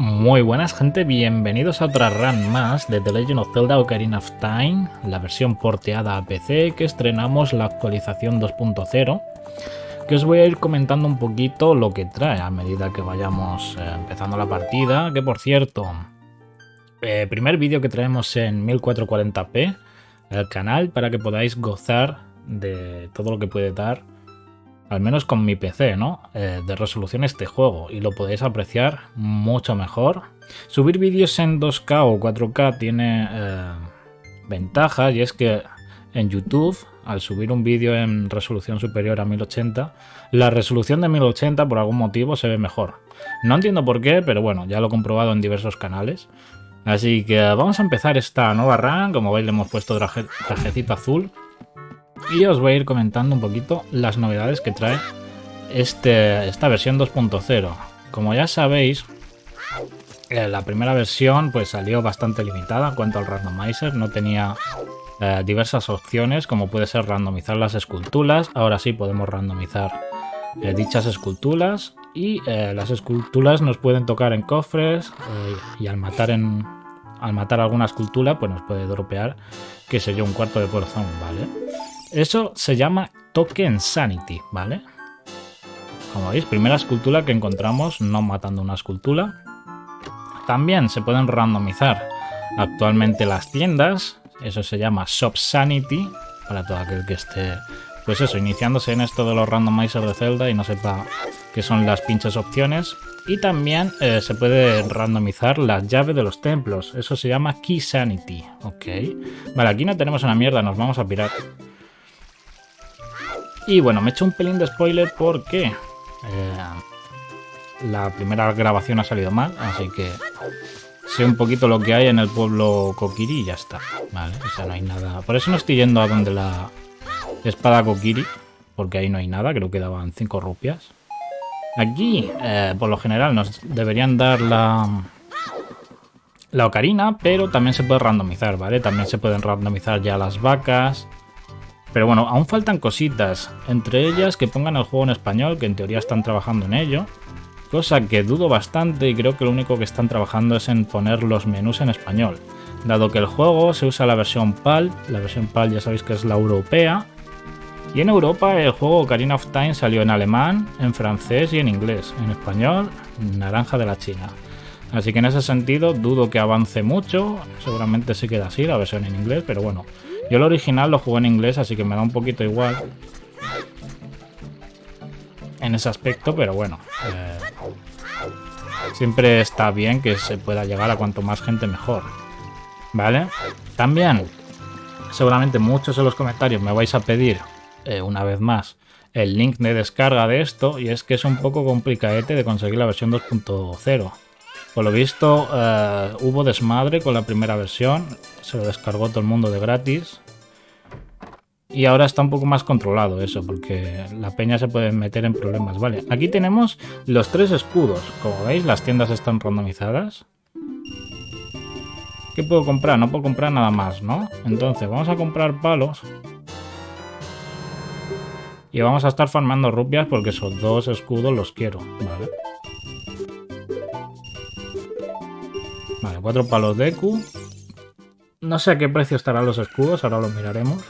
Muy buenas gente, bienvenidos a otra run más de The Legend of Zelda Ocarina of Time, la versión porteada a PC que estrenamos la actualización 2.0, que os voy a ir comentando un poquito lo que trae a medida que vayamos eh, empezando la partida, que por cierto, eh, primer vídeo que traemos en 1440p, el canal para que podáis gozar de todo lo que puede dar al menos con mi PC, ¿no? Eh, de resolución este juego y lo podéis apreciar mucho mejor. Subir vídeos en 2K o 4K tiene eh, ventajas y es que en YouTube, al subir un vídeo en resolución superior a 1080, la resolución de 1080 por algún motivo se ve mejor. No entiendo por qué, pero bueno, ya lo he comprobado en diversos canales. Así que vamos a empezar esta nueva run, como veis le hemos puesto trajecito azul y os voy a ir comentando un poquito las novedades que trae este, esta versión 2.0. Como ya sabéis, eh, la primera versión pues salió bastante limitada en cuanto al randomizer, no tenía eh, diversas opciones como puede ser randomizar las esculturas, ahora sí podemos randomizar eh, dichas esculturas y las esculturas nos pueden tocar en cofres y al matar en al matar alguna escultura pues nos puede dropear que sé yo un cuarto de corazón, ¿vale? Eso se llama Token Sanity, ¿vale? Como veis, primera escultura que encontramos no matando una escultura. También se pueden randomizar actualmente las tiendas. Eso se llama Shop Sanity, para todo aquel que esté, pues eso, iniciándose en esto de los randomizers de Zelda y no sepa qué son las pinches opciones. Y también eh, se puede randomizar las llaves de los templos. Eso se llama Key Sanity, ¿ok? Vale, aquí no tenemos una mierda, nos vamos a pirar. Y bueno, me he hecho un pelín de spoiler porque eh, la primera grabación ha salido mal, así que sé un poquito lo que hay en el pueblo Kokiri y ya está. Vale, o sea, no hay nada. Por eso no estoy yendo a donde la espada Kokiri, porque ahí no hay nada, creo que daban 5 rupias. Aquí, eh, por lo general, nos deberían dar la, la ocarina, pero también se puede randomizar, ¿vale? También se pueden randomizar ya las vacas, pero bueno, aún faltan cositas, entre ellas que pongan el juego en español, que en teoría están trabajando en ello, cosa que dudo bastante y creo que lo único que están trabajando es en poner los menús en español, dado que el juego se usa la versión PAL, la versión PAL ya sabéis que es la europea, y en Europa el juego Ocarina of Time salió en alemán, en francés y en inglés, en español, naranja de la China. Así que en ese sentido dudo que avance mucho, seguramente se queda así la versión en inglés, pero bueno, yo el original lo jugué en inglés, así que me da un poquito igual. En ese aspecto, pero bueno. Eh, siempre está bien que se pueda llegar a cuanto más gente mejor. ¿Vale? También, seguramente muchos en los comentarios me vais a pedir, eh, una vez más, el link de descarga de esto. Y es que es un poco complicadete de conseguir la versión 2.0. Por lo visto, eh, hubo desmadre con la primera versión. Se lo descargó todo el mundo de gratis. Y ahora está un poco más controlado eso, porque la peña se puede meter en problemas. Vale, aquí tenemos los tres escudos. Como veis, las tiendas están randomizadas. ¿Qué puedo comprar? No puedo comprar nada más, ¿no? Entonces, vamos a comprar palos. Y vamos a estar farmando rupias porque esos dos escudos los quiero, ¿vale? Vale, cuatro palos de Q. No sé a qué precio estarán los escudos, ahora los miraremos.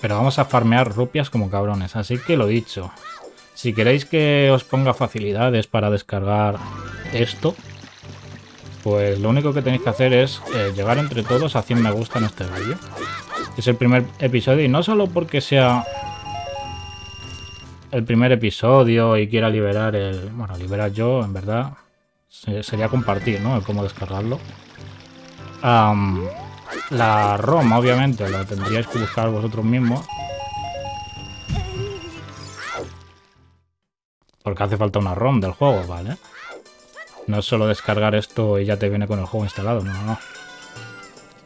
Pero vamos a farmear rupias como cabrones, así que lo dicho. Si queréis que os ponga facilidades para descargar esto, pues lo único que tenéis que hacer es eh, llegar entre todos a 100 me gusta en este vídeo. Es el primer episodio y no solo porque sea el primer episodio y quiera liberar el... Bueno, liberar yo, en verdad, sería compartir, ¿no? Cómo descargarlo. la ROM, obviamente, la tendríais que buscar vosotros mismos. Porque hace falta una ROM del juego, ¿vale? No es solo descargar esto y ya te viene con el juego instalado, no, no.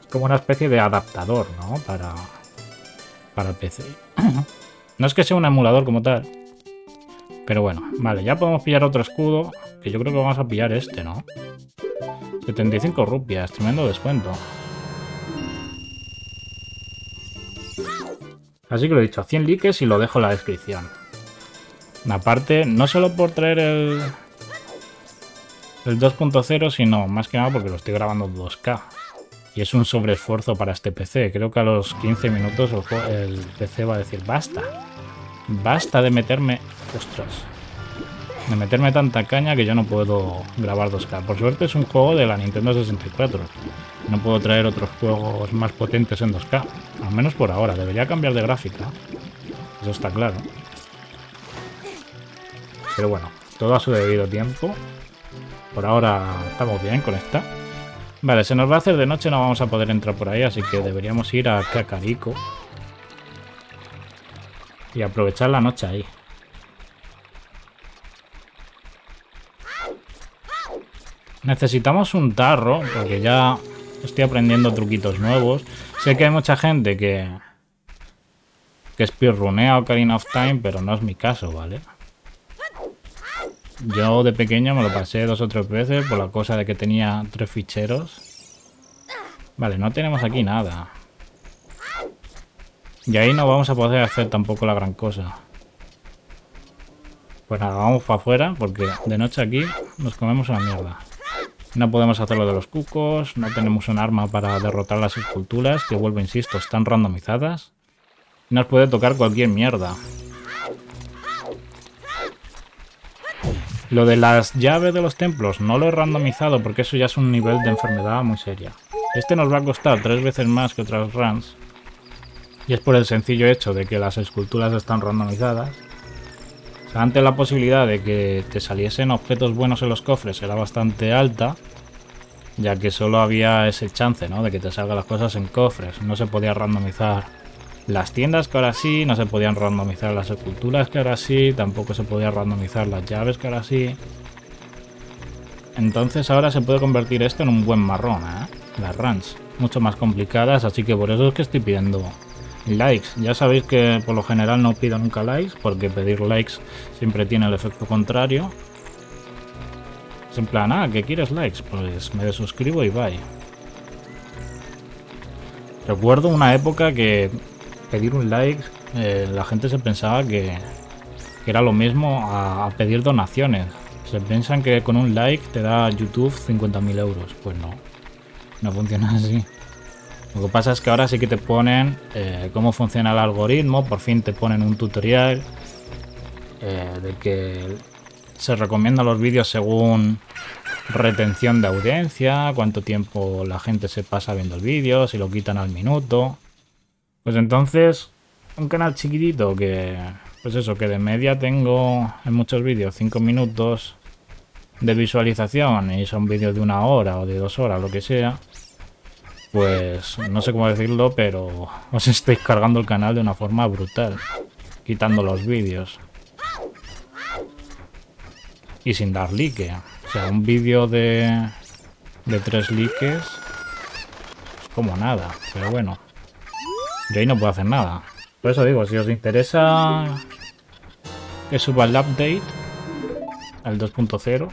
Es como una especie de adaptador, ¿no? Para, para el PC. no es que sea un emulador como tal, pero bueno, vale, ya podemos pillar otro escudo. Que yo creo que vamos a pillar este, ¿no? 75 rupias, tremendo descuento. Así que lo he dicho, 100 likes y lo dejo en la descripción. Aparte, no solo por traer el, el 2.0, sino más que nada porque lo estoy grabando 2K. Y es un sobreesfuerzo para este PC. Creo que a los 15 minutos el, PC va a decir, basta. Basta de meterme... Ostras. De meterme tanta caña que yo no puedo grabar 2K. Por suerte es un juego de la Nintendo 64. No puedo traer otros juegos más potentes en 2K. Al menos por ahora. Debería cambiar de gráfica. Eso está claro. Pero bueno, todo a su debido tiempo. Por ahora estamos bien con esta. Vale, se nos va a hacer de noche, no vamos a poder entrar por ahí, así que deberíamos ir a Cacarico. Y aprovechar la noche ahí. Necesitamos un tarro, porque ya estoy aprendiendo truquitos nuevos. Sé que hay mucha gente que... Que speedrunea Ocarina of Time, pero no es mi caso, ¿vale? Yo de pequeño me lo pasé dos o tres veces por la cosa de que tenía tres ficheros. Vale, no tenemos aquí nada. Y ahí no vamos a poder hacer tampoco la gran cosa. Pues nada, vamos para afuera porque de noche aquí nos comemos una mierda. No podemos hacer lo de los cucos, no tenemos un arma para derrotar las esculturas, que vuelvo, insisto, están randomizadas. Nos puede tocar cualquier mierda. Lo de las llaves de los templos no lo he randomizado porque eso ya es un nivel de enfermedad muy seria. Este nos va a costar tres veces más que otras runs. Y es por el sencillo hecho de que las esculturas están randomizadas. O antes la posibilidad de que te saliesen objetos buenos en los cofres era bastante alta. Ya que solo había ese chance, ¿no? De que te salgan las cosas en cofres. No se podía randomizar las tiendas que ahora sí, no se podían randomizar las esculturas que ahora sí, tampoco se podía randomizar las llaves que ahora sí. Entonces ahora se puede convertir esto en un buen marrón, ¿eh? Las runs, mucho más complicadas, así que por eso es que estoy pidiendo likes. Ya sabéis que por lo general no pido nunca likes, porque pedir likes siempre tiene el efecto contrario. Es en plan, ah, ¿qué quieres likes? Pues me desuscribo y bye. Recuerdo una época que pedir un like, eh, la gente se pensaba que, era lo mismo a, pedir donaciones. Se piensan que con un like te da YouTube 50.000 euros. Pues no, no funciona así. Lo que pasa es que ahora sí que te ponen eh, cómo funciona el algoritmo, por fin te ponen un tutorial eh, de que se recomiendan los vídeos según retención de audiencia, cuánto tiempo la gente se pasa viendo el vídeo, si lo quitan al minuto. Pues entonces, un canal chiquitito que, pues eso, que de media tengo en muchos vídeos 5 minutos de visualización y son vídeos de una hora o de dos horas, lo que sea. Pues no sé cómo decirlo, pero os estáis cargando el canal de una forma brutal, quitando los vídeos. Y sin dar like. O sea, un vídeo de, de tres likes es como nada, pero bueno. Yo ahí no puedo hacer nada. Por eso digo, si os interesa que suba el update al 2.0,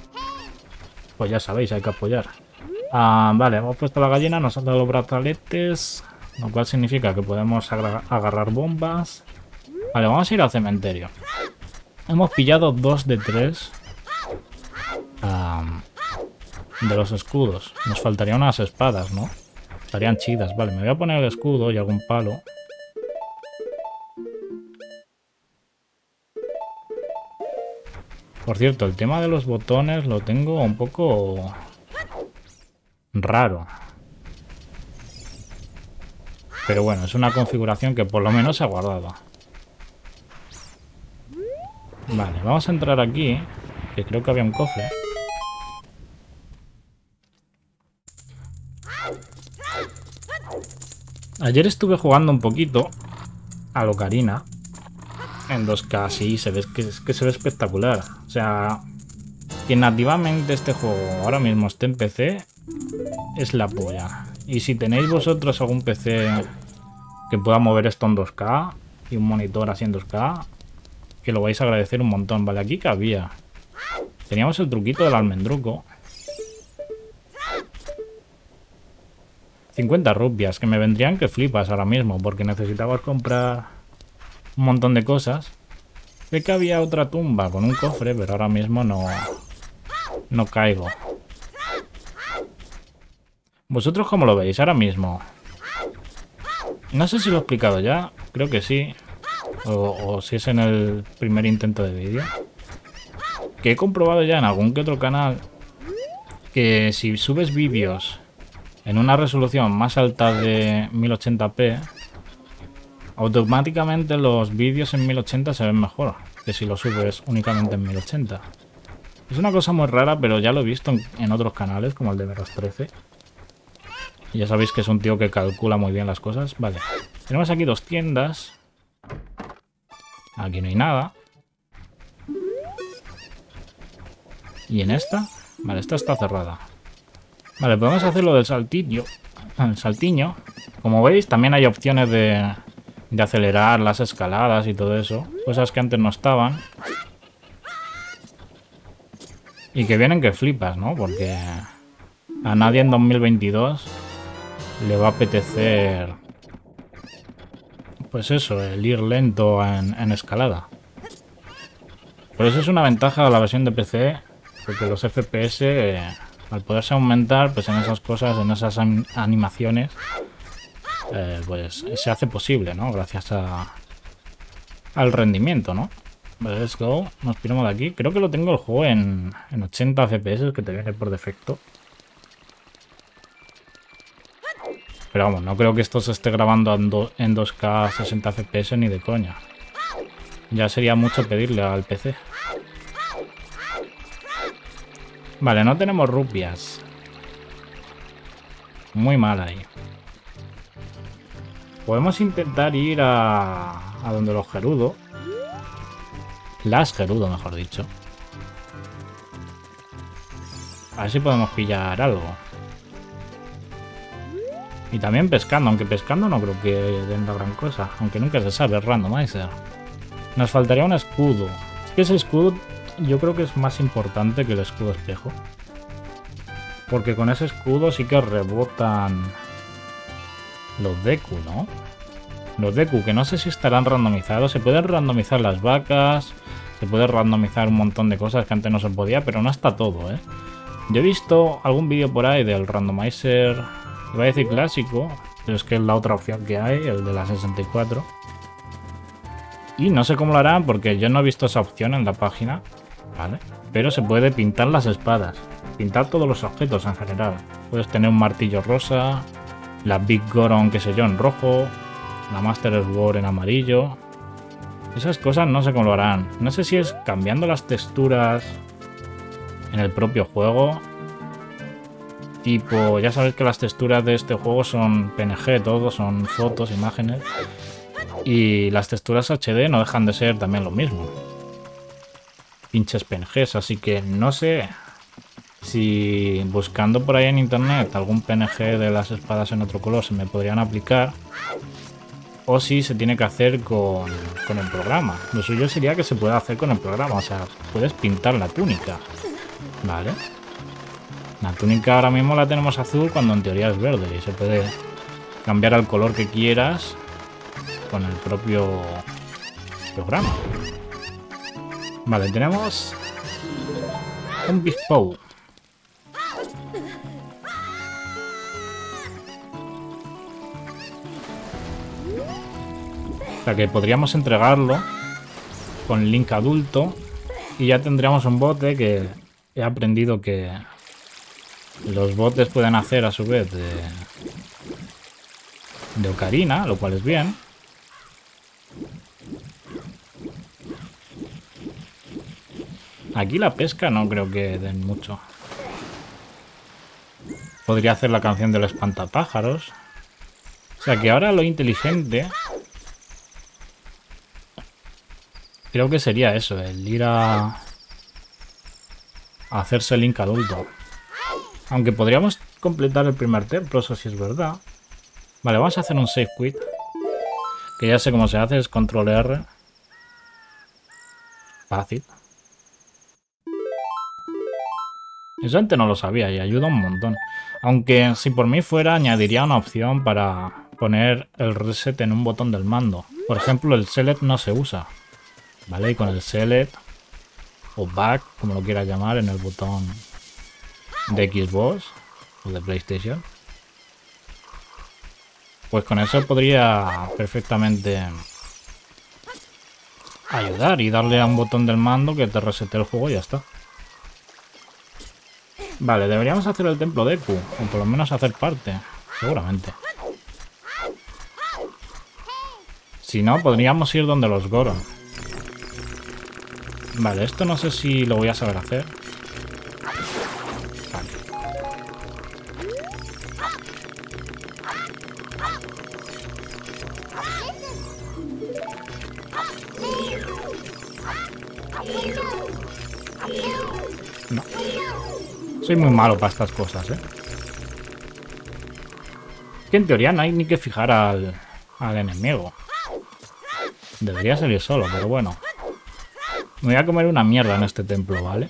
pues ya sabéis, hay que apoyar. Ah, vale, hemos puesto la gallina, nos han dado los brazaletes, lo cual significa que podemos agarrar bombas. Vale, vamos a ir al cementerio. Hemos pillado dos de tres de los escudos. Nos faltarían unas espadas, ¿no? Estarían chidas. Vale, me voy a poner el escudo y algún palo. Por cierto, el tema de los botones lo tengo un poco raro. Pero bueno, es una configuración que por lo menos se ha guardado. Vale, vamos a entrar aquí, que creo que había un cofre. Ayer estuve jugando un poquito a Locarina en 2K, sí, se ve que, que se ve espectacular. O sea, que nativamente este juego ahora mismo esté en PC es la polla. Y si tenéis vosotros algún PC que pueda mover esto en 2K y un monitor así en 2K, que lo vais a agradecer un montón. Vale, aquí cabía. Teníamos el truquito del almendruco. 50 rupias, que me vendrían que flipas ahora mismo, porque necesitabas comprar un montón de cosas. Sé que había otra tumba con un cofre, pero ahora mismo no, no caigo. ¿Vosotros cómo lo veis ahora mismo? No sé si lo he explicado ya, creo que sí. O, si es en el primer intento de vídeo. Que he comprobado ya en algún que otro canal que si subes vídeos en una resolución más alta de 1080p, automáticamente los vídeos en 1080 se ven mejor que si lo subes únicamente en 1080. Es una cosa muy rara, pero ya lo he visto en, otros canales, como el de Veros 13. Ya sabéis que es un tío que calcula muy bien las cosas. Vale. Tenemos aquí dos tiendas. Aquí no hay nada. ¿Y en esta? Vale, esta está cerrada. Vale, podemos hacer lo del saltillo. El saltiño. Como veis, también hay opciones de, de acelerar las escaladas y todo eso. Cosas que antes no estaban. Y que vienen que flipas, ¿no? Porque a nadie en 2022 le va a apetecer... Pues eso, el ir lento en, escalada. Por eso es una ventaja de la versión de PC, porque los FPS, eh, al poderse aumentar, pues en esas cosas, en esas animaciones, eh, pues se hace posible, ¿no? Gracias a, al rendimiento, ¿no? Vale, let's go. Nos piramos de aquí. Creo que lo tengo el juego en, en 80 FPS, que te viene por defecto. Pero vamos, no creo que esto se esté grabando en, 2K 60 FPS ni de coña. Ya sería mucho pedirle al PC. Vale, no tenemos rupias. Muy mal ahí. Podemos intentar ir a, a donde los Gerudo. Las Gerudo, mejor dicho. A ver si podemos pillar algo. Y también pescando, aunque pescando no creo que den gran cosa. Aunque nunca se sabe, randomizer. Nos faltaría un escudo. Es que ese escudo yo creo que es más importante que el escudo espejo. Porque con ese escudo sí que rebotan los Deku, ¿no? Los Deku, que no sé si estarán randomizados. Se pueden randomizar las vacas. Se puede randomizar un montón de cosas que antes no se podía, pero no está todo, ¿eh? Yo he visto algún vídeo por ahí del randomizer, iba a decir clásico, pero es que es la otra opción que hay, el de la 64. Y no sé cómo lo harán porque yo no he visto esa opción en la página, ¿vale? Pero se puede pintar las espadas, pintar todos los objetos en general. Puedes tener un martillo rosa, la Big Goron, qué sé yo, en rojo, la Master Sword en amarillo. Esas cosas no sé cómo lo harán. No sé si es cambiando las texturas en el propio juego. Tipo, ya sabéis que las texturas de este juego son PNG, todo, son fotos, imágenes. Y las texturas HD no dejan de ser también lo mismo. Pinches PNGs, así que no sé si buscando por ahí en internet algún PNG de las espadas en otro color se me podrían aplicar o si se tiene que hacer con, con, el programa. Lo suyo sería que se pueda hacer con el programa, o sea, puedes pintar la túnica, ¿vale? La túnica ahora mismo la tenemos azul cuando en teoría es verde y se puede cambiar al color que quieras con el propio programa. Vale, tenemos un Big. O sea que podríamos entregarlo con link adulto y ya tendríamos un bote que he aprendido que los botes pueden hacer a su vez de, de ocarina, lo cual es bien. Aquí la pesca no creo que den mucho. Podría hacer la canción del espantapájaros. O sea que ahora lo inteligente Creo que sería eso, el ir a... a hacerse Link adulto. Aunque podríamos completar el primer templo, eso sí es verdad. Vale, vamos a hacer un save quit. Que ya sé cómo se hace, es control R. Fácil. Eso antes no lo sabía y ayuda un montón. Aunque si por mí fuera, añadiría una opción para poner el reset en un botón del mando. Por ejemplo, el select no se usa. ¿Vale? Y con el select o back, como lo quieras llamar, en el botón de Xbox o de PlayStation. Pues con eso podría perfectamente ayudar y darle a un botón del mando que te resete el juego y ya está. Vale, deberíamos hacer el templo de Q, o por lo menos hacer parte, seguramente. Si no, podríamos ir donde los Goron. Vale, esto no sé si lo voy a saber hacer. Soy muy malo para estas cosas, ¿eh? Que en teoría no hay ni que fijar al, al enemigo. Debería salir solo, pero bueno. Me voy a comer una mierda en este templo, ¿vale?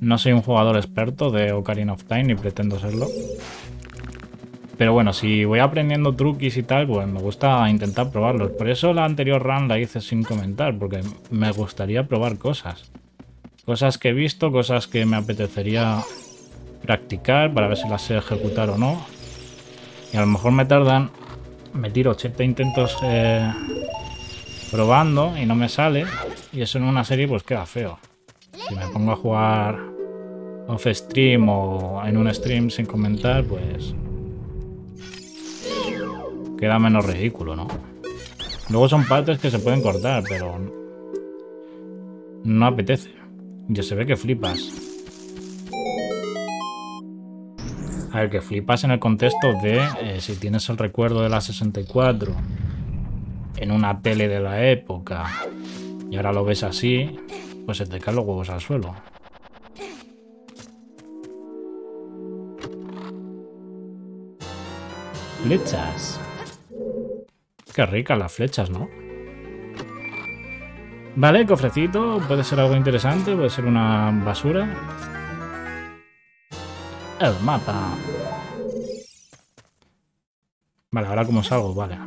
No soy un jugador experto de Ocarina of Time, ni pretendo serlo. Pero bueno, si voy aprendiendo truquis y tal, pues me gusta intentar probarlos. Por eso la anterior run la hice sin comentar, porque me gustaría probar cosas. Cosas que he visto, cosas que me apetecería practicar para ver si las sé ejecutar o no. Y a lo mejor me tardan, me tiro 80 intentos eh, probando y no me sale. Y eso en una serie pues queda feo. Si me pongo a jugar off stream o en un stream sin comentar, pues queda menos ridículo, ¿no? Luego son partes que se pueden cortar, pero no apetece. Ya se ve que flipas. A ver, que flipas en el contexto de eh, si tienes el recuerdo de la 64 en una tele de la época y ahora lo ves así, pues se te caen los huevos al suelo. Flechas. Qué ricas las flechas, ¿no? Vale, cofrecito, puede ser algo interesante, puede ser una basura. El mapa. Vale, ahora como salgo, vale.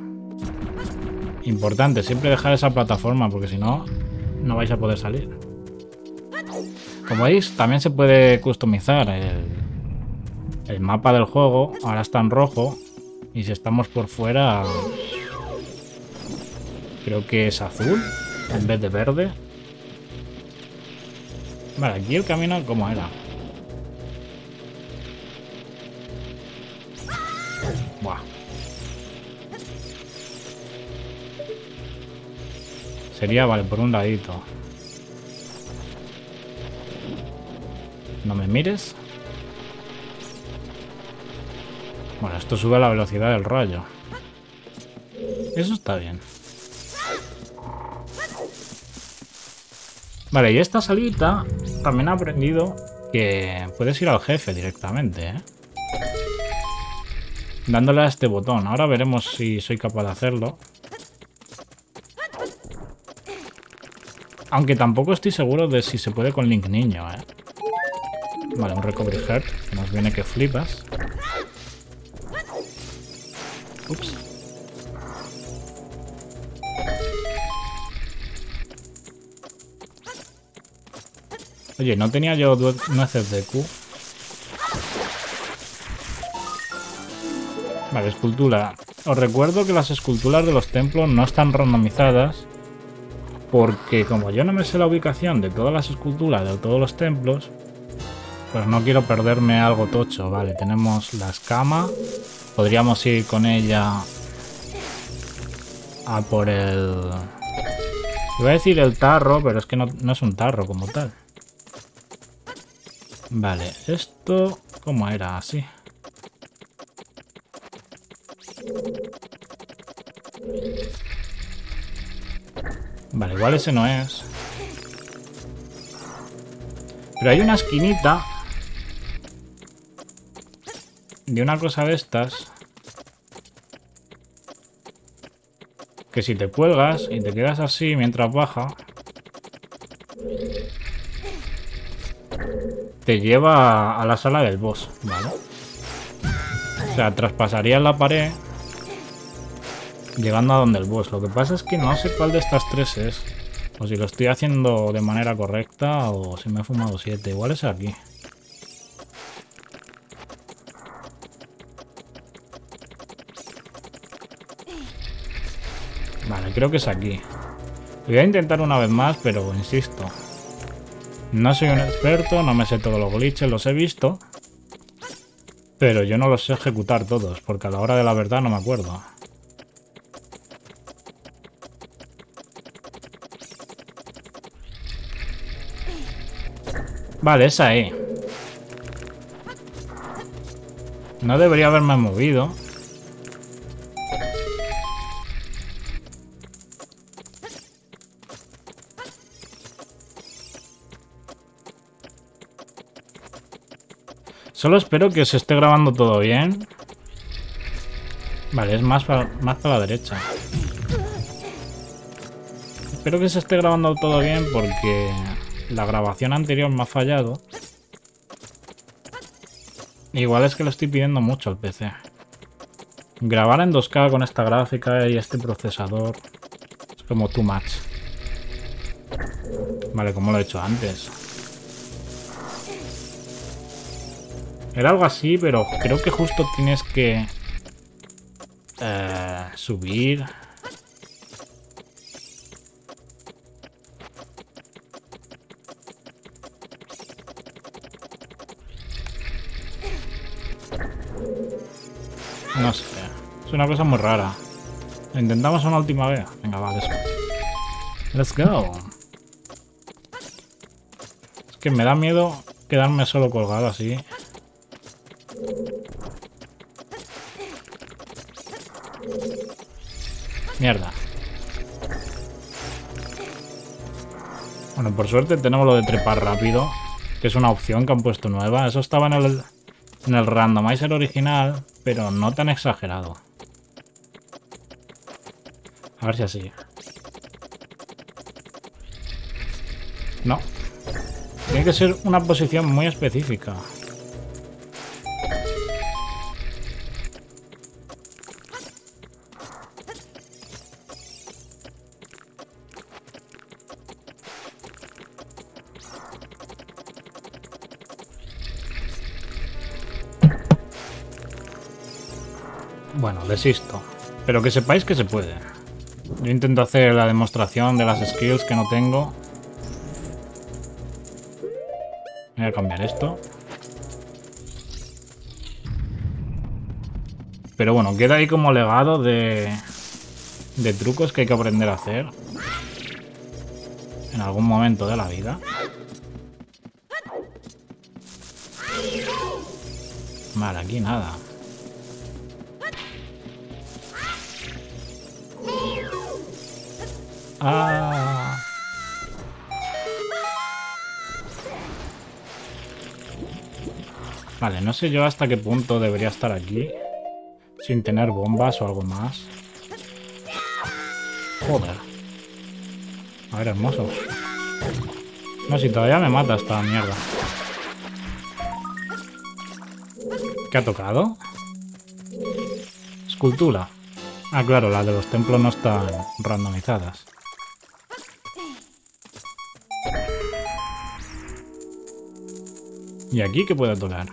Importante, siempre dejar esa plataforma, porque si no, no vais a poder salir. Como veis, también se puede customizar el, el mapa del juego. Ahora está en rojo. Y si estamos por fuera... Creo que es azul en vez de verde. Vale, aquí el camino, ¿cómo era? Buah. Sería, vale, por un ladito. No me mires. Bueno, esto sube la velocidad del rayo. Eso está bien. Vale, y esta salita también he aprendido que puedes ir al jefe directamente, ¿eh? Dándole a este botón. Ahora veremos si soy capaz de hacerlo. Aunque tampoco estoy seguro de si se puede con Link niño, ¿eh? Vale, un recovery heart, nos viene que flipas. Ups. Oye, ¿no tenía yo nueces de Q? Vale, escultura. Os recuerdo que las esculturas de los templos no están randomizadas porque como yo no me sé la ubicación de todas las esculturas de todos los templos, pues no quiero perderme algo tocho. Vale, tenemos la escama. Podríamos ir con ella a por el... Iba a decir el tarro, pero es que no, no es un tarro como tal. Vale, esto... ¿Cómo era? Así. Vale, igual ese no es. Pero hay una esquinita de una cosa de estas que si te cuelgas y te quedas así mientras baja te lleva a la sala del boss, ¿vale? O sea, traspasarías la pared llegando a donde el boss. Lo que pasa es que no sé cuál de estas tres es. O si lo estoy haciendo de manera correcta o si me he fumado siete. Igual es aquí. Vale, creo que es aquí. Voy a intentar una vez más, pero insisto. No soy un experto, no me sé todos los glitches, los he visto. Pero yo no los sé ejecutar todos, porque a la hora de la verdad no me acuerdo. Vale, es ahí. No debería haberme movido. Solo espero que se esté grabando todo bien. Vale, es más para, más para la derecha. Espero que se esté grabando todo bien porque la grabación anterior me ha fallado. Igual es que lo estoy pidiendo mucho al PC. Grabar en 2K con esta gráfica y este procesador es como too much. Vale, como lo he hecho antes. Era algo así, pero creo que justo tienes que eh, subir No sé. Es una cosa muy rara. Lo intentamos una última vez. Venga, va, let's go. Let's go. Es que me da miedo quedarme solo colgado así. Mierda. Bueno, por suerte tenemos lo de trepar rápido, que es una opción que han puesto nueva. Eso estaba en el, en el randomizer original, pero no tan exagerado. A ver si así. No. Tiene que ser una posición muy específica. Bueno, desisto. Pero que sepáis que se puede. Yo intento hacer la demostración de las skills que no tengo. Voy a cambiar esto. Pero bueno, queda ahí como legado de, de trucos que hay que aprender a hacer. En algún momento de la vida. Vale, aquí nada. Ah. Vale, no sé yo hasta qué punto debería estar aquí. Sin tener bombas o algo más. Joder. A ver, hermoso. No, si todavía me mata esta mierda. ¿Qué ha tocado? Escultura. Ah, claro, las de los templos no están randomizadas. ¿Y aquí qué puede tocar?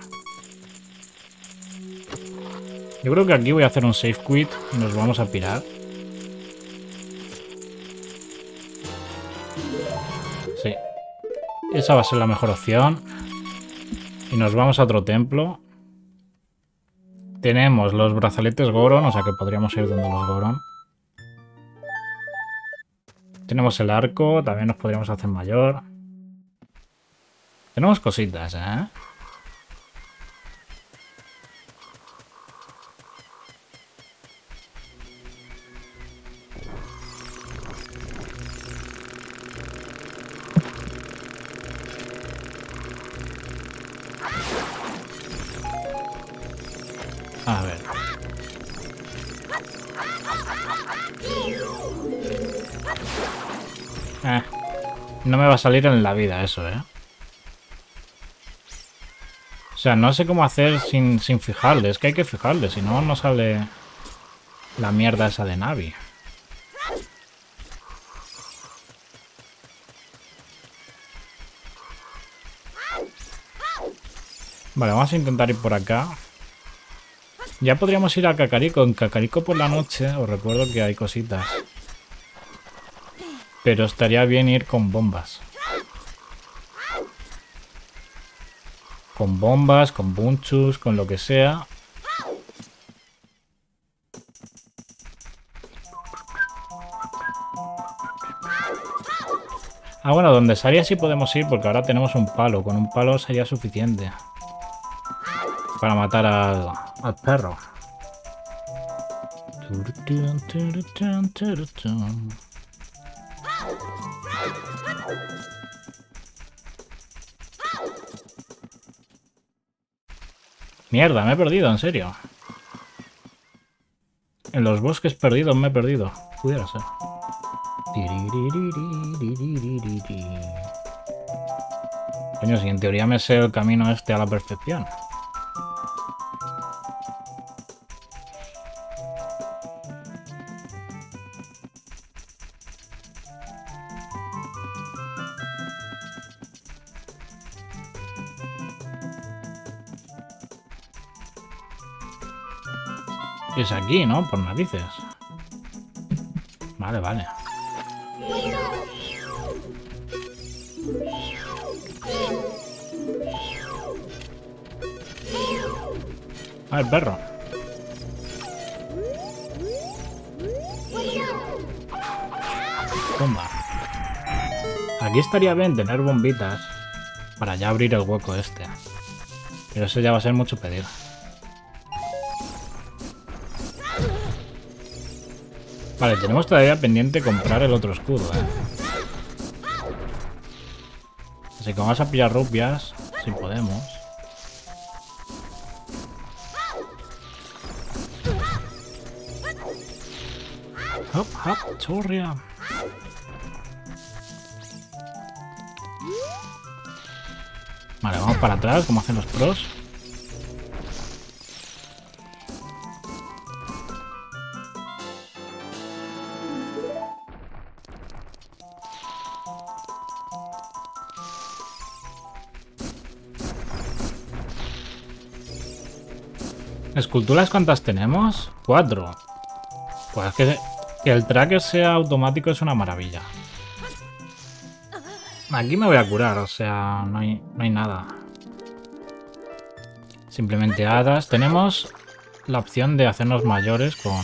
Yo creo que aquí voy a hacer un safe quit y nos vamos a pirar. Sí. Esa va a ser la mejor opción. Y nos vamos a otro templo. Tenemos los brazaletes Goron, o sea que podríamos ir donde los Goron. Tenemos el arco, también nos podríamos hacer mayor. Tenemos cositas, ¿eh? A ver. Eh, no me va a salir en la vida eso, ¿eh? O sea, no sé cómo hacer sin, sin fijarle. Es que hay que fijarle, si no, no sale... la mierda esa de Navi. Vale, vamos a intentar ir por acá. Ya podríamos ir a Cacarico. En Cacarico por la noche os recuerdo que hay cositas. Pero estaría bien ir con bombas. Con bombas, con bunchus, con lo que sea. Ah, bueno, donde salía sí podemos ir porque ahora tenemos un palo. Con un palo sería suficiente. Para matar al, al perro. Mierda, me he perdido, en serio. En los bosques perdidos me he perdido. Pudiera ser. Coño, si en teoría me sé el camino este a la perfección. ¿No? Por narices. Vale, vale. Ah, el perro. Bomba. Aquí estaría bien tener bombitas para ya abrir el hueco este. Pero eso ya va a ser mucho pedir. Vale, tenemos todavía pendiente comprar el otro escudo, ¿eh? Así que vamos a pillar rupias, si podemos. Hop, hop, chorria. Vale, vamos para atrás, como hacen los pros. ¿Esculturas cuántas tenemos? Cuatro. Pues que, que el tracker sea automático es una maravilla. Aquí me voy a curar, o sea, no hay, no hay nada. Simplemente hadas. Tenemos la opción de hacernos mayores con...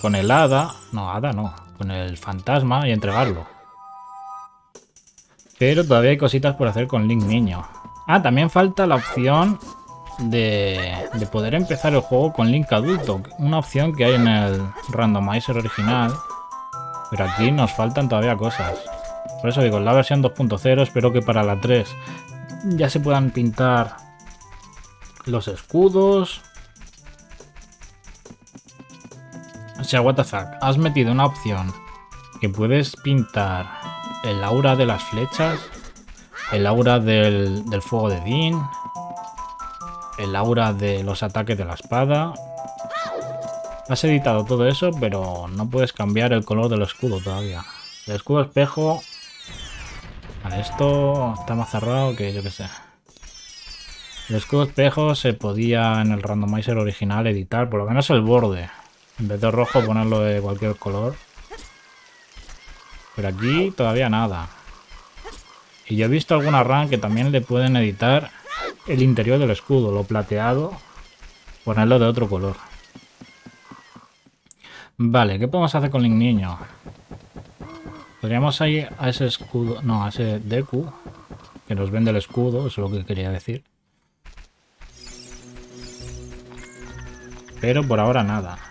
Con el hada. No, hada no. Con el fantasma y entregarlo. Pero todavía hay cositas por hacer con Link Niño. Ah, también falta la opción de, de, poder empezar el juego con Link adulto. Una opción que hay en el randomizer original. Pero aquí nos faltan todavía cosas. Por eso digo, en la versión 2.0 espero que para la 3 ya se puedan pintar los escudos. O sea, what. Has metido una opción que puedes pintar el aura de las flechas el aura del, fuego de Dean, el aura de los ataques de la espada. Has editado todo eso, pero no puedes cambiar el color del escudo todavía. El escudo espejo... Vale, esto está más cerrado que yo que sé. El escudo espejo se podía en el randomizer original editar, por lo menos el borde. En vez de rojo ponerlo de cualquier color. Pero aquí todavía nada. Y yo he visto alguna RAM que también le pueden editar el interior del escudo, lo plateado, ponerlo de otro color. Vale, ¿qué podemos hacer con el niño? Podríamos ir a ese escudo, no, a ese Deku, que nos vende el escudo, eso es lo que quería decir. Pero por ahora nada.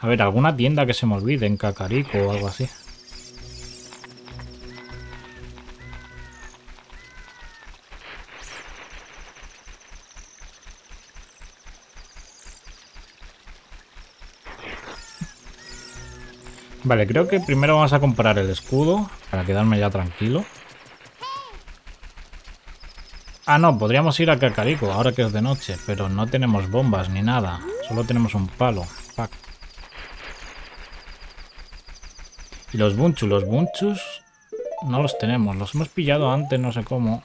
A ver, alguna tienda que se me olvide en Cacarico o algo así. Vale, creo que primero vamos a comprar el escudo para quedarme ya tranquilo. Ah, no, podríamos ir a Cacarico ahora que es de noche, pero no tenemos bombas ni nada. Solo tenemos un palo. Fuck. Y los bunchus, los bunchus no los tenemos. Los hemos pillado antes, no sé cómo.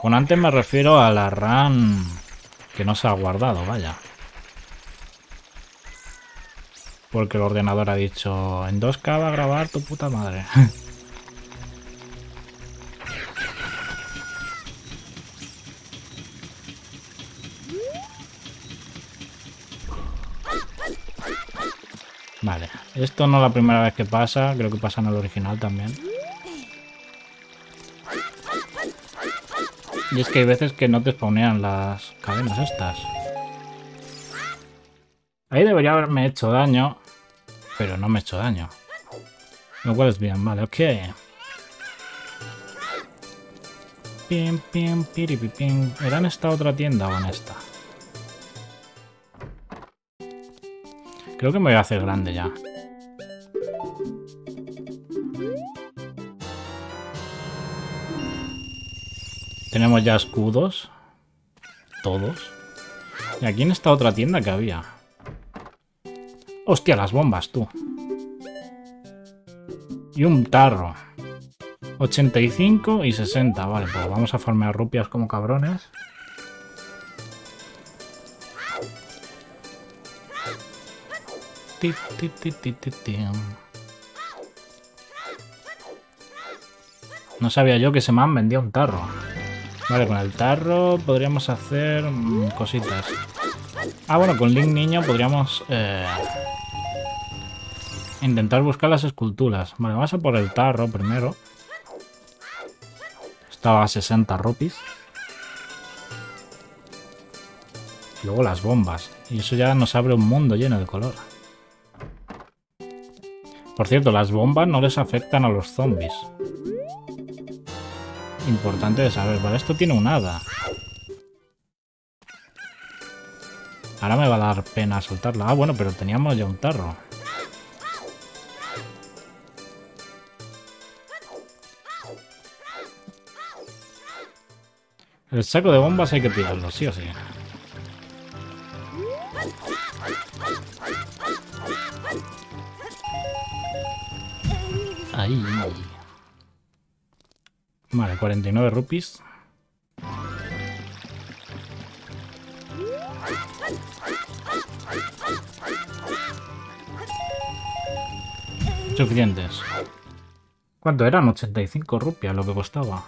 Con antes me refiero a la RAM que no se ha guardado, vaya. Porque el ordenador ha dicho, en 2K va a grabar tu puta madre. Vale, esto no es la primera vez que pasa, creo que pasa en el original también. Y es que hay veces que no te spawnean las cadenas estas. Ahí debería haberme hecho daño, pero no me he hecho daño. Lo cual es bien, vale, ok. Pim, pim, pim. ¿Era en esta otra tienda o en esta? Creo que me voy a hacer grande ya. Tenemos ya escudos. Todos. Y aquí en esta otra tienda que había. Hostia, las bombas, tú. Y un tarro. 85 y 60. Vale, pues vamos a farmear rupias como cabrones. No sabía yo que ese man vendía un tarro. Vale, con el tarro podríamos hacer mm, cositas. Ah, bueno, con Link Niño podríamos eh, intentar buscar las esculturas. Vale, vamos a por el tarro primero. Estaba a 60 rupees. luego las bombas. Y eso ya nos abre un mundo lleno de color. Por cierto, las bombas no les afectan a los zombies. Importante de saber. Vale, esto tiene un hada. Ahora me va a dar pena soltarla. Ah, bueno, pero teníamos ya un tarro. El saco de bombas hay que tirarlo, sí o sí. Ahí. Vale, 49 rupees. Suficientes. ¿Cuánto eran? 85 rupias lo que costaba.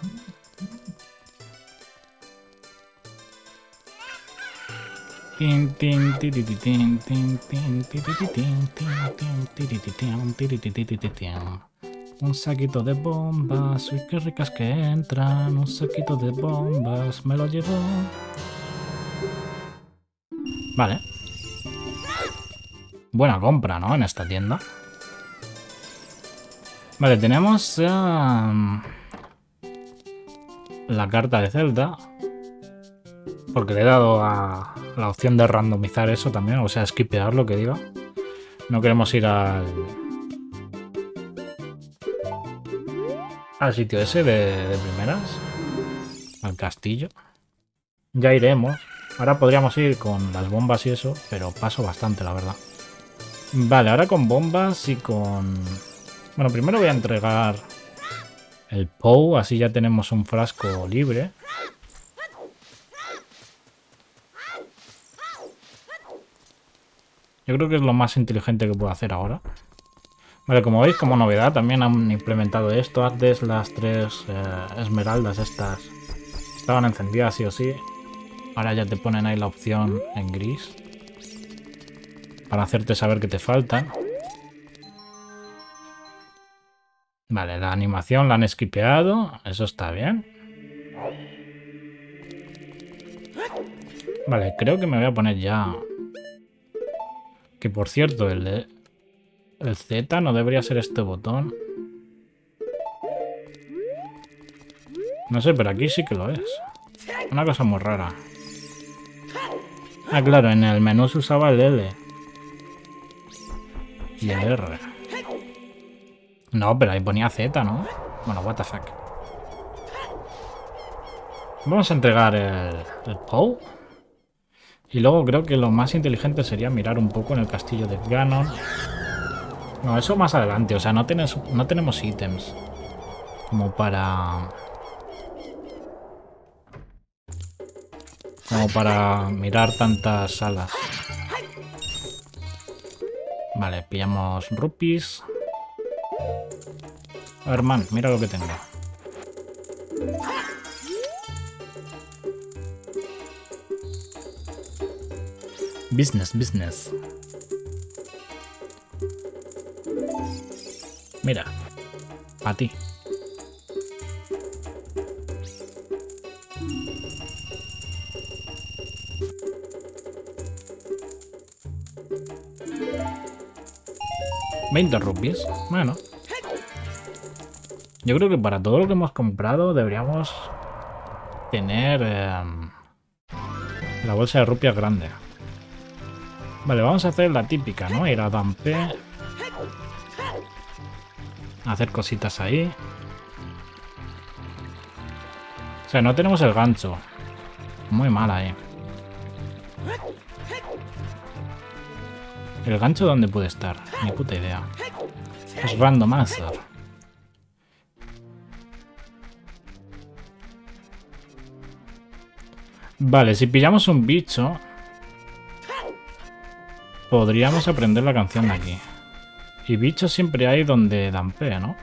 Un saquito de bombas, uy, qué ricas que entran. Un saquito de bombas, me lo llevo. Vale. Buena compra, ¿no? En esta tienda. Vale, tenemos la carta de Zelda. Porque le he dado a la opción de randomizar eso también, o sea, skipear lo que diga. No queremos ir al, al sitio ese de, primeras. Al castillo. Ya iremos. Ahora podríamos ir con las bombas y eso, pero paso bastante, la verdad. Vale, ahora con bombas y con... Bueno, primero voy a entregar el POW, así ya tenemos un frasco libre. Yo creo que es lo más inteligente que puedo hacer ahora. Vale, como veis, como novedad también han implementado esto. Antes las tres eh, esmeraldas estas estaban encendidas sí o sí. Ahora ya te ponen ahí la opción en gris. Para hacerte saber que te faltan. Vale, la animación la han esquipeado. Eso está bien. Vale, creo que me voy a poner ya... Que por cierto, el de... El Z no debería ser este botón. No sé, pero aquí sí que lo es. Una cosa muy rara. Ah, claro, en el menú se usaba el L. Y el R. No, pero ahí ponía Z, ¿no? Bueno, what the fuck. Vamos a entregar el, el POW. Y luego creo que lo más inteligente sería mirar un poco en el castillo de Ganon. No, eso más adelante. O sea, no, tenés, no tenemos ítems. Como para... Como para mirar tantas salas. Vale, pillamos rupees. A ver, man, mira lo que tengo. Business, business. Mira, a ti. ¿20 rupias? Bueno. Yo creo que para todo lo que hemos comprado deberíamos tener eh, la bolsa de rupias grande. Vale, vamos a hacer la típica, ¿no? Ir a Dampe. Hacer cositas ahí. O sea, no tenemos el gancho. Muy mal ahí. ¿El gancho dónde puede estar? Ni puta idea. Es randomizer. Vale, si pillamos un bicho... Podríamos aprender la canción de aquí. Y bichos siempre hay donde dampea, ¿no?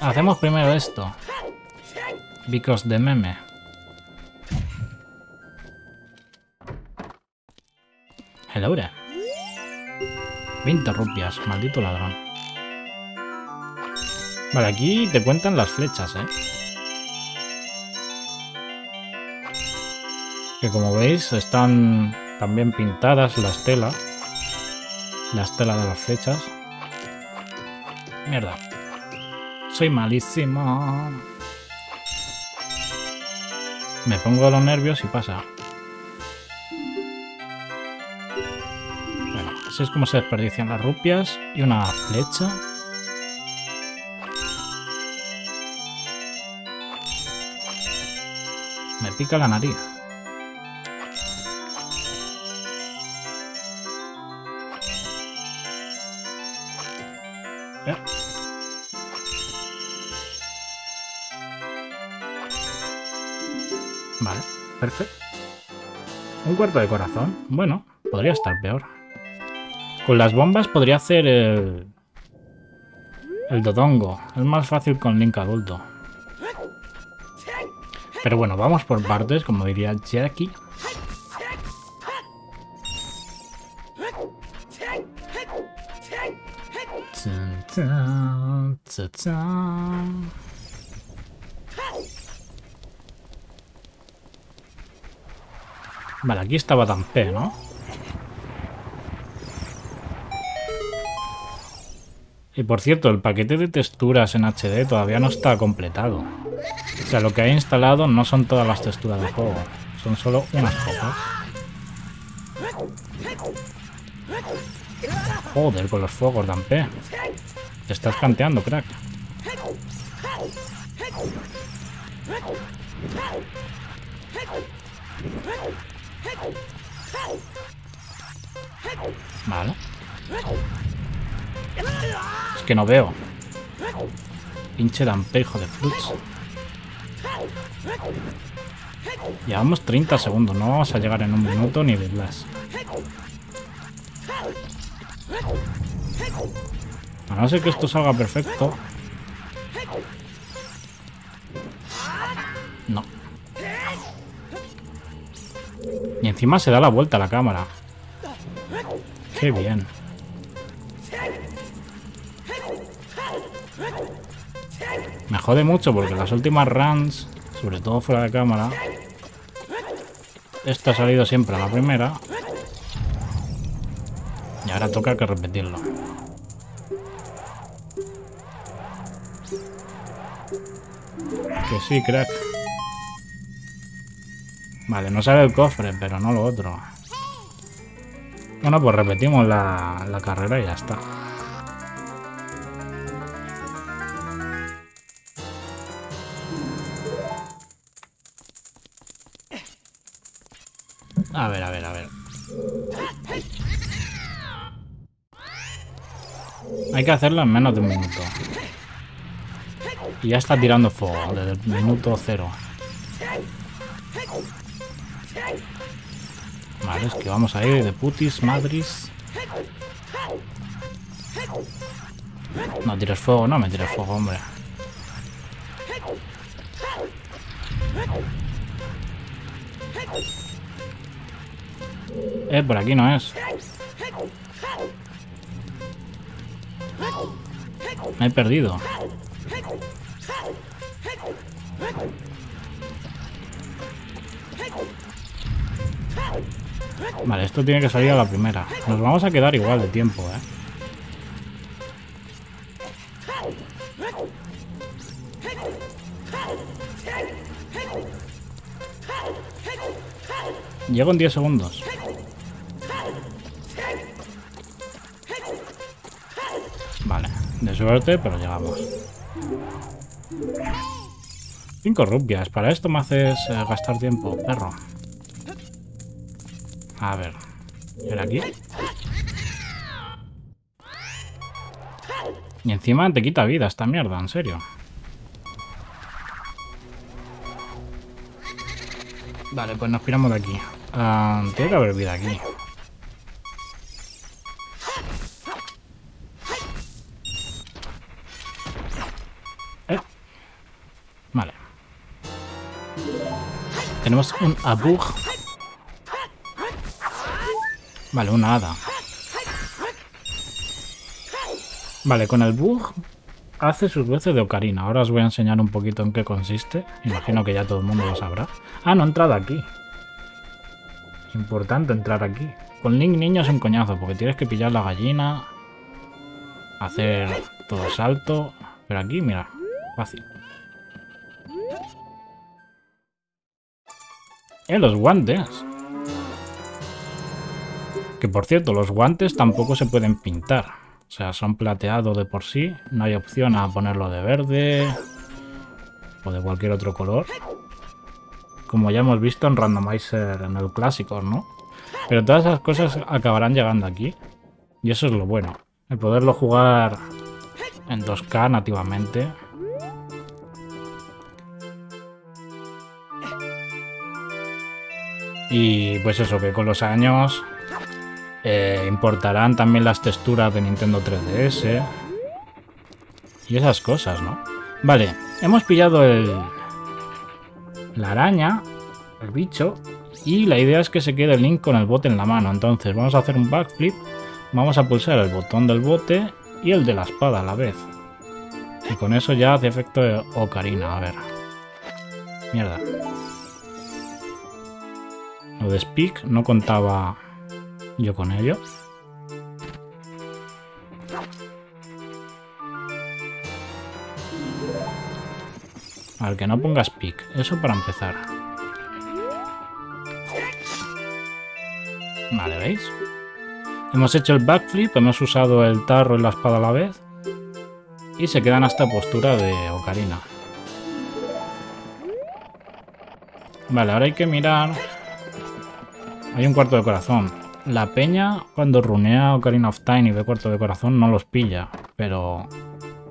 Hacemos primero esto. Because de meme. Hello 20 rupias, maldito ladrón. Vale, aquí te cuentan las flechas, ¿eh? Que como veis están también pintadas la estela. La estela de las flechas. Mierda. Soy malísimo. Me pongo los nervios y pasa. Bueno, así es como se desperdician las rupias. Y una flecha. Me pica la nariz. Cuarto de corazón. Bueno, podría estar peor. Con las bombas podría hacer el... El Dodongo. Es más fácil con Link adulto. Pero bueno, vamos por partes, como diría Jackie. Vale, aquí estaba P, ¿no? Y por cierto, el paquete de texturas en HD todavía no está completado. O sea, lo que he instalado no son todas las texturas del juego. Son solo unas pocas. Joder, con los fuegos, P. Te estás canteando, crack. Vale. Es que no veo. Pinche lampejo de fruits. Llevamos 30 segundos, no vamos a llegar en un minuto ni de las. A no ser que esto salga perfecto. No. Y encima se da la vuelta a la cámara. Qué bien. Me jode mucho porque las últimas runs, sobre todo fuera de cámara, esto ha salido siempre a la primera. Y ahora toca que repetirlo. Que sí, crack. Vale, no sale el cofre, pero no lo otro. Bueno, pues repetimos la, la carrera y ya está. A ver, a ver, a ver. Hay que hacerlo en menos de un minuto. Y ya está tirando fuego desde el minuto cero. Vale, es que vamos a ir de putis, madris. No tires fuego, no me tires fuego, hombre. Eh, por aquí no es. Me he perdido. Vale, esto tiene que salir a la primera. Nos vamos a quedar igual de tiempo, ¿eh? Llego en 10 segundos. Vale, de suerte, pero llegamos. 5 rupias. Para esto me haces eh, gastar tiempo, perro. A ver. ¿Y aquí? Y encima te quita vida esta mierda, en serio. Vale, pues nos piramos de aquí. Ah, tiene que haber vida aquí. Eh. Vale. Tenemos un abug Vale, una hada. Vale, con el bug hace sus veces de ocarina. Ahora os voy a enseñar un poquito en qué consiste. Imagino que ya todo el mundo lo sabrá. Ah, no he entrado aquí. Importante entrar aquí. Con Link niño es un coñazo, porque tienes que pillar la gallina, hacer todo salto. Pero aquí, mira, fácil. Eh, los guantes. Que por cierto, los guantes tampoco se pueden pintar. O sea, son plateados de por sí. No hay opción a ponerlo de verde o de cualquier otro color. Como ya hemos visto en Randomizer en el clásico, ¿no? Pero todas esas cosas acabarán llegando aquí. Y eso es lo bueno. El poderlo jugar en 2K nativamente. Y pues eso, que con los años eh, importarán también las texturas de Nintendo 3DS. Y esas cosas, ¿no? Vale, hemos pillado el... La araña, el bicho, y la idea es que se quede el Link con el bote en la mano. Entonces vamos a hacer un backflip, vamos a pulsar el botón del bote y el de la espada a la vez. Y con eso ya hace efecto ocarina, a ver. Mierda. Lo de Speak no contaba yo con ello. A ver, que no pongas pick. Eso para empezar. Vale, ¿veis? Hemos hecho el backflip, hemos usado el tarro y la espada a la vez. Y se quedan hasta postura de ocarina. Vale, ahora hay que mirar... Hay un cuarto de corazón. La peña, cuando runea Ocarina of Time y ve cuarto de corazón, no los pilla. Pero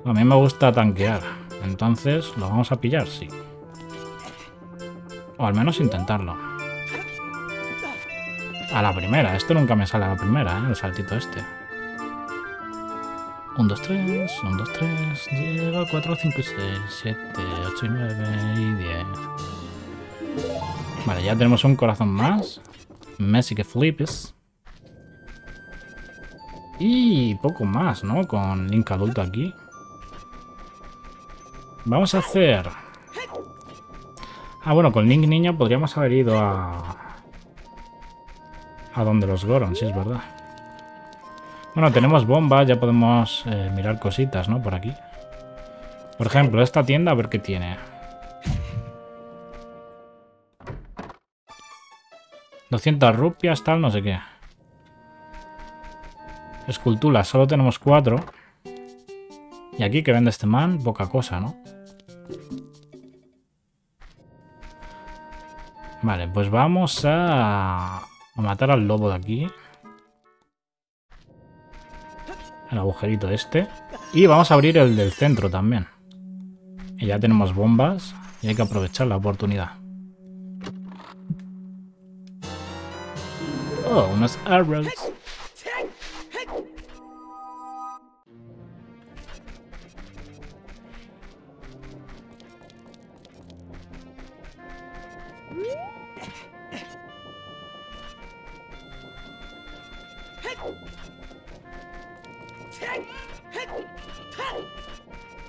a mí me gusta tanquear. Entonces, ¿lo vamos a pillar? Sí. O al menos intentarlo. A la primera. Esto nunca me sale a la primera, ¿eh? El saltito este. 1, 2, 3, 1, 2, 3, llega 4, 5, 6, 7, 8 y 9 y 10. Vale, ya tenemos un corazón más. Messi que flipes. Y poco más, ¿no? Con Link adulto aquí. Vamos a hacer... Ah, bueno, con Link niño podríamos haber ido a... A donde los Goron, sí es verdad. Bueno, tenemos bombas, ya podemos eh, mirar cositas, ¿no? Por aquí. Por ejemplo, esta tienda, a ver qué tiene. 200 rupias, tal, no sé qué. Esculturas, solo tenemos cuatro. Y aquí que vende este man, poca cosa, ¿no? Vale, pues vamos a A matar al lobo de aquí. El agujerito este. Y vamos a abrir el del centro también. Y ya tenemos bombas. Y hay que aprovechar la oportunidad. Oh, unos arrows.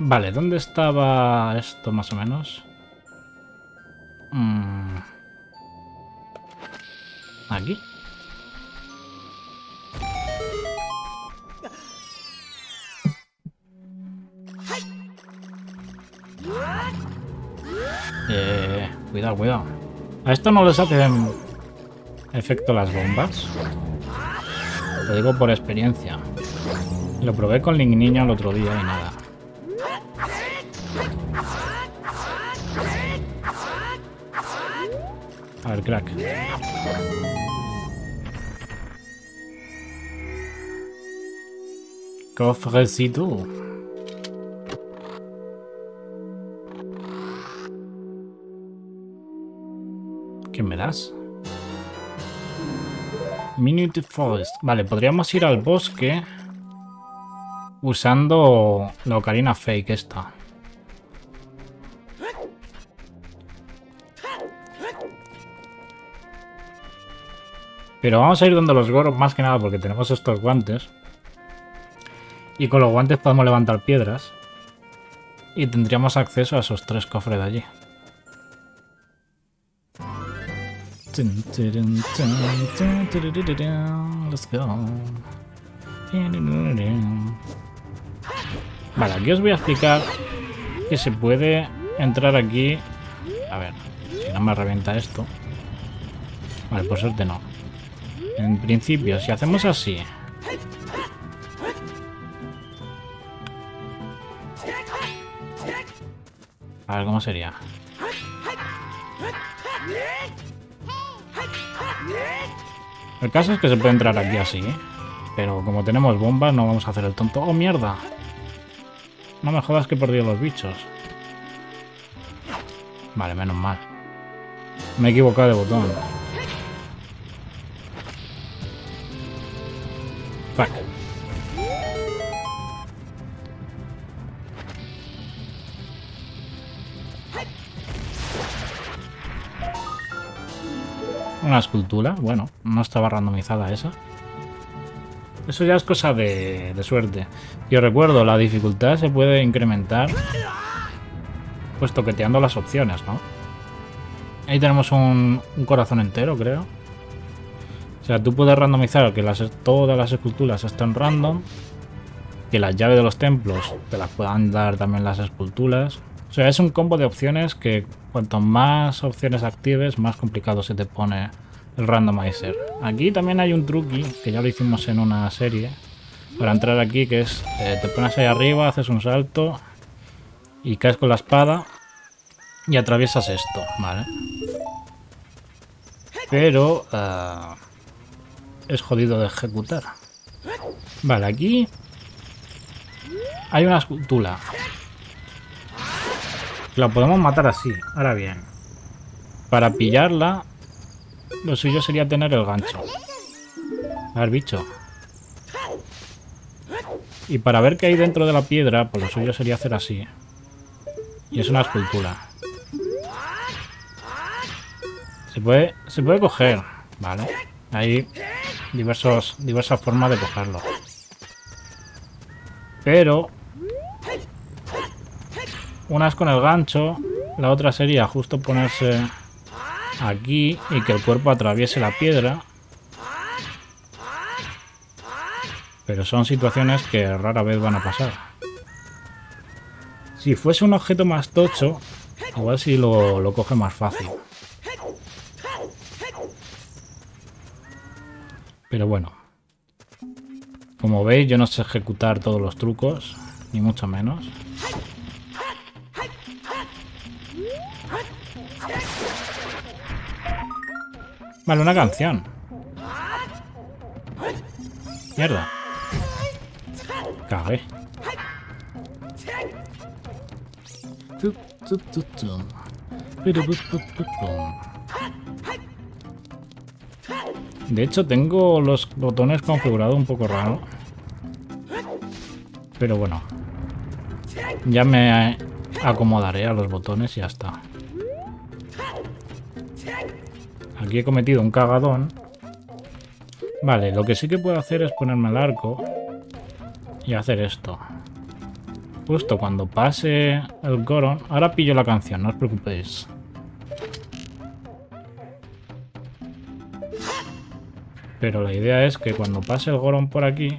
Vale, ¿dónde estaba esto más o menos? Mm. Aquí. Eh, cuidado, cuidado. A esto no les hacen efecto las bombas. Lo digo por experiencia. Lo probé con Link Niño el otro día y nada. A ver, crack. Cofrecito. ¿Qué me das? Minute Forest. Vale, podríamos ir al bosque usando la ocarina fake esta. Pero vamos a ir donde los goros más que nada porque tenemos estos guantes. Y con los guantes podemos levantar piedras. Y tendríamos acceso a esos tres cofres de allí. Let's go. Vale, aquí os voy a explicar que se puede entrar aquí. A ver, si no me revienta esto. Vale, por suerte no. En principio, si hacemos así... A ver, ¿cómo sería? El caso es que se puede entrar aquí así, ¿eh? Pero como tenemos bombas, no vamos a hacer el tonto. ¡Oh, mierda! No me jodas que he perdido los bichos. Vale, menos mal. Me he equivocado de botón. Fuck. Una escultura, bueno, no estaba randomizada esa. Eso ya es cosa de, suerte. Y os recuerdo, la dificultad se puede incrementar pues toqueteando las opciones, ¿no? Ahí tenemos un, un corazón entero, creo. O sea, tú puedes randomizar que todas las esculturas estén random, que las llaves de los templos te las puedan dar también las esculturas. O sea, es un combo de opciones que cuanto más opciones actives, más complicado se te pone el randomizer. Aquí también hay un truqui, que ya lo hicimos en una serie, para entrar aquí, que es, eh, te pones ahí arriba, haces un salto y caes con la espada y atraviesas esto, ¿vale? Pero... Uh, es jodido de ejecutar. Vale, aquí hay una escultura. La podemos matar así. Ahora bien, para pillarla, lo suyo sería tener el gancho. A ver, bicho. Y para ver qué hay dentro de la piedra, pues lo suyo sería hacer así. Y es una escultura. Se puede, se puede coger, ¿vale? Ahí diversos, diversas formas de cogerlo. Pero... Una es con el gancho, la otra sería justo ponerse aquí y que el cuerpo atraviese la piedra. Pero son situaciones que rara vez van a pasar. Si fuese un objeto más tocho, igual si lo, lo coge más fácil. Pero bueno. Como veis, yo no sé ejecutar todos los trucos, ni mucho menos. Vale, una canción. Mierda. Cagué. De hecho, tengo los botones configurados un poco raro. Pero bueno. Ya me acomodaré a los botones y ya está. Aquí he cometido un cagadón. Vale, lo que sí que puedo hacer es ponerme el arco y hacer esto. Justo cuando pase el Goron... Ahora pillo la canción, no os preocupéis. Pero la idea es que cuando pase el Goron por aquí...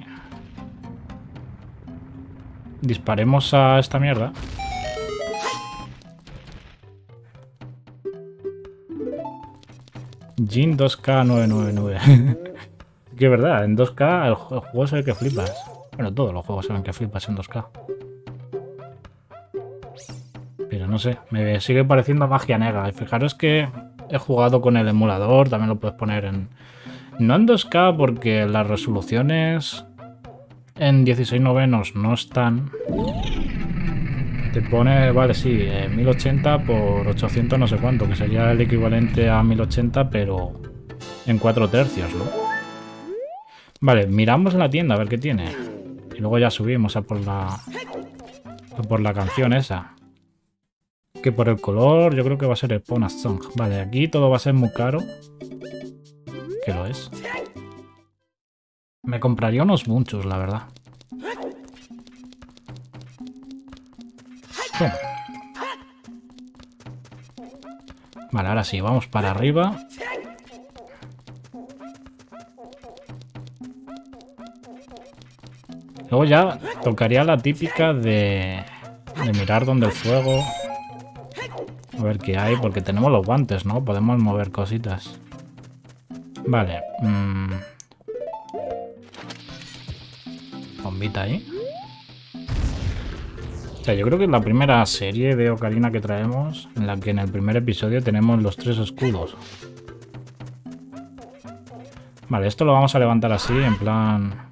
Disparemos a esta mierda. Jin 2K999. que verdad, en 2K el juego se ve que flipas. Bueno, todos los juegos se ven que flipas en 2K. Pero no sé, me sigue pareciendo magia negra. Y fijaros que he jugado con el emulador, también lo puedes poner en... No en 2K porque las resoluciones en 16 novenos no están. Te pone, vale, sí, 1080 por 800 no sé cuánto, que sería el equivalente a 1080 pero en 4 tercios, ¿no? Vale, miramos la tienda a ver qué tiene. Y luego ya subimos a por la... A por la canción esa que por el color yo creo que va a ser el Pona Song. Vale, aquí todo va a ser muy caro. Que lo es. Me compraría unos muchos, la verdad. Vale, ahora sí, vamos para arriba. Luego ya tocaría la típica de, de mirar donde el fuego a ver qué hay, porque tenemos los guantes, ¿no? Podemos mover cositas. Vale. Mmm. Bombita ahí. O sea, yo creo que es la primera serie de Ocarina que traemos en la que en el primer episodio tenemos los tres escudos. Vale, esto lo vamos a levantar así, en plan...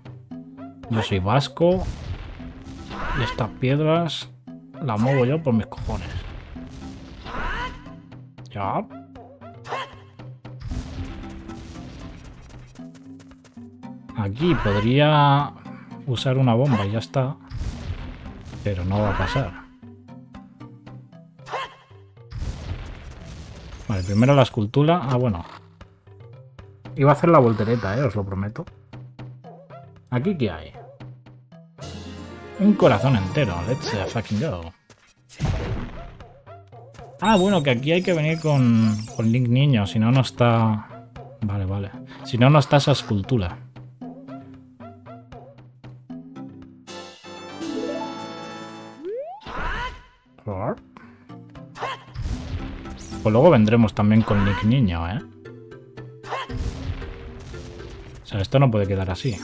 Yo soy vasco. Y estas piedras las muevo yo por mis cojones. Ya. Aquí podría usar una bomba y ya está. Pero no va a pasar. Vale, primero la escultura. Ah, bueno. Iba a hacer la voltereta, eh, os lo prometo. ¿Aquí qué hay? Un corazón entero. Let's fucking go. Ah, bueno, que aquí hay que venir con, con Link niño, si no, no está... Vale, vale. Si no, no está esa escultura. Pues luego vendremos también con Link niño, ¿eh? O sea, esto no puede quedar así.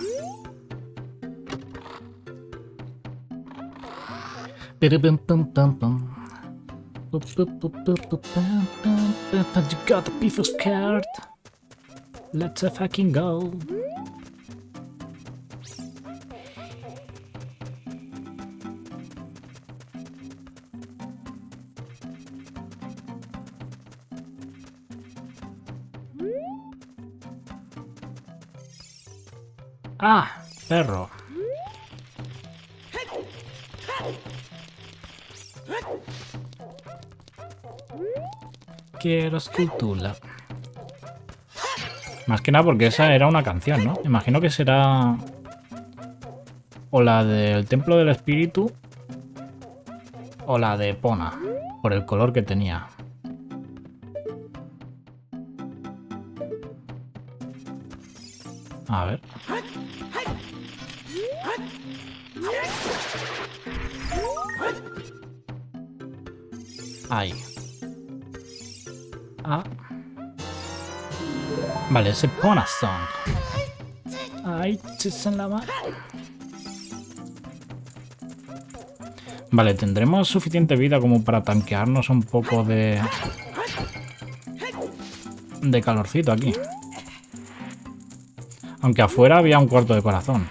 Got a. Let's fucking go. Ah, perro. Quiero escultura. Más que nada porque esa era una canción, ¿no? Imagino que será... O la del Templo del Espíritu. O la de Pona. Por el color que tenía. A ver. Vale, ese Pona Song. Ay, en la Vale, tendremos suficiente vida como para tanquearnos un poco de... De calorcito aquí. Aunque afuera había un cuarto de corazón.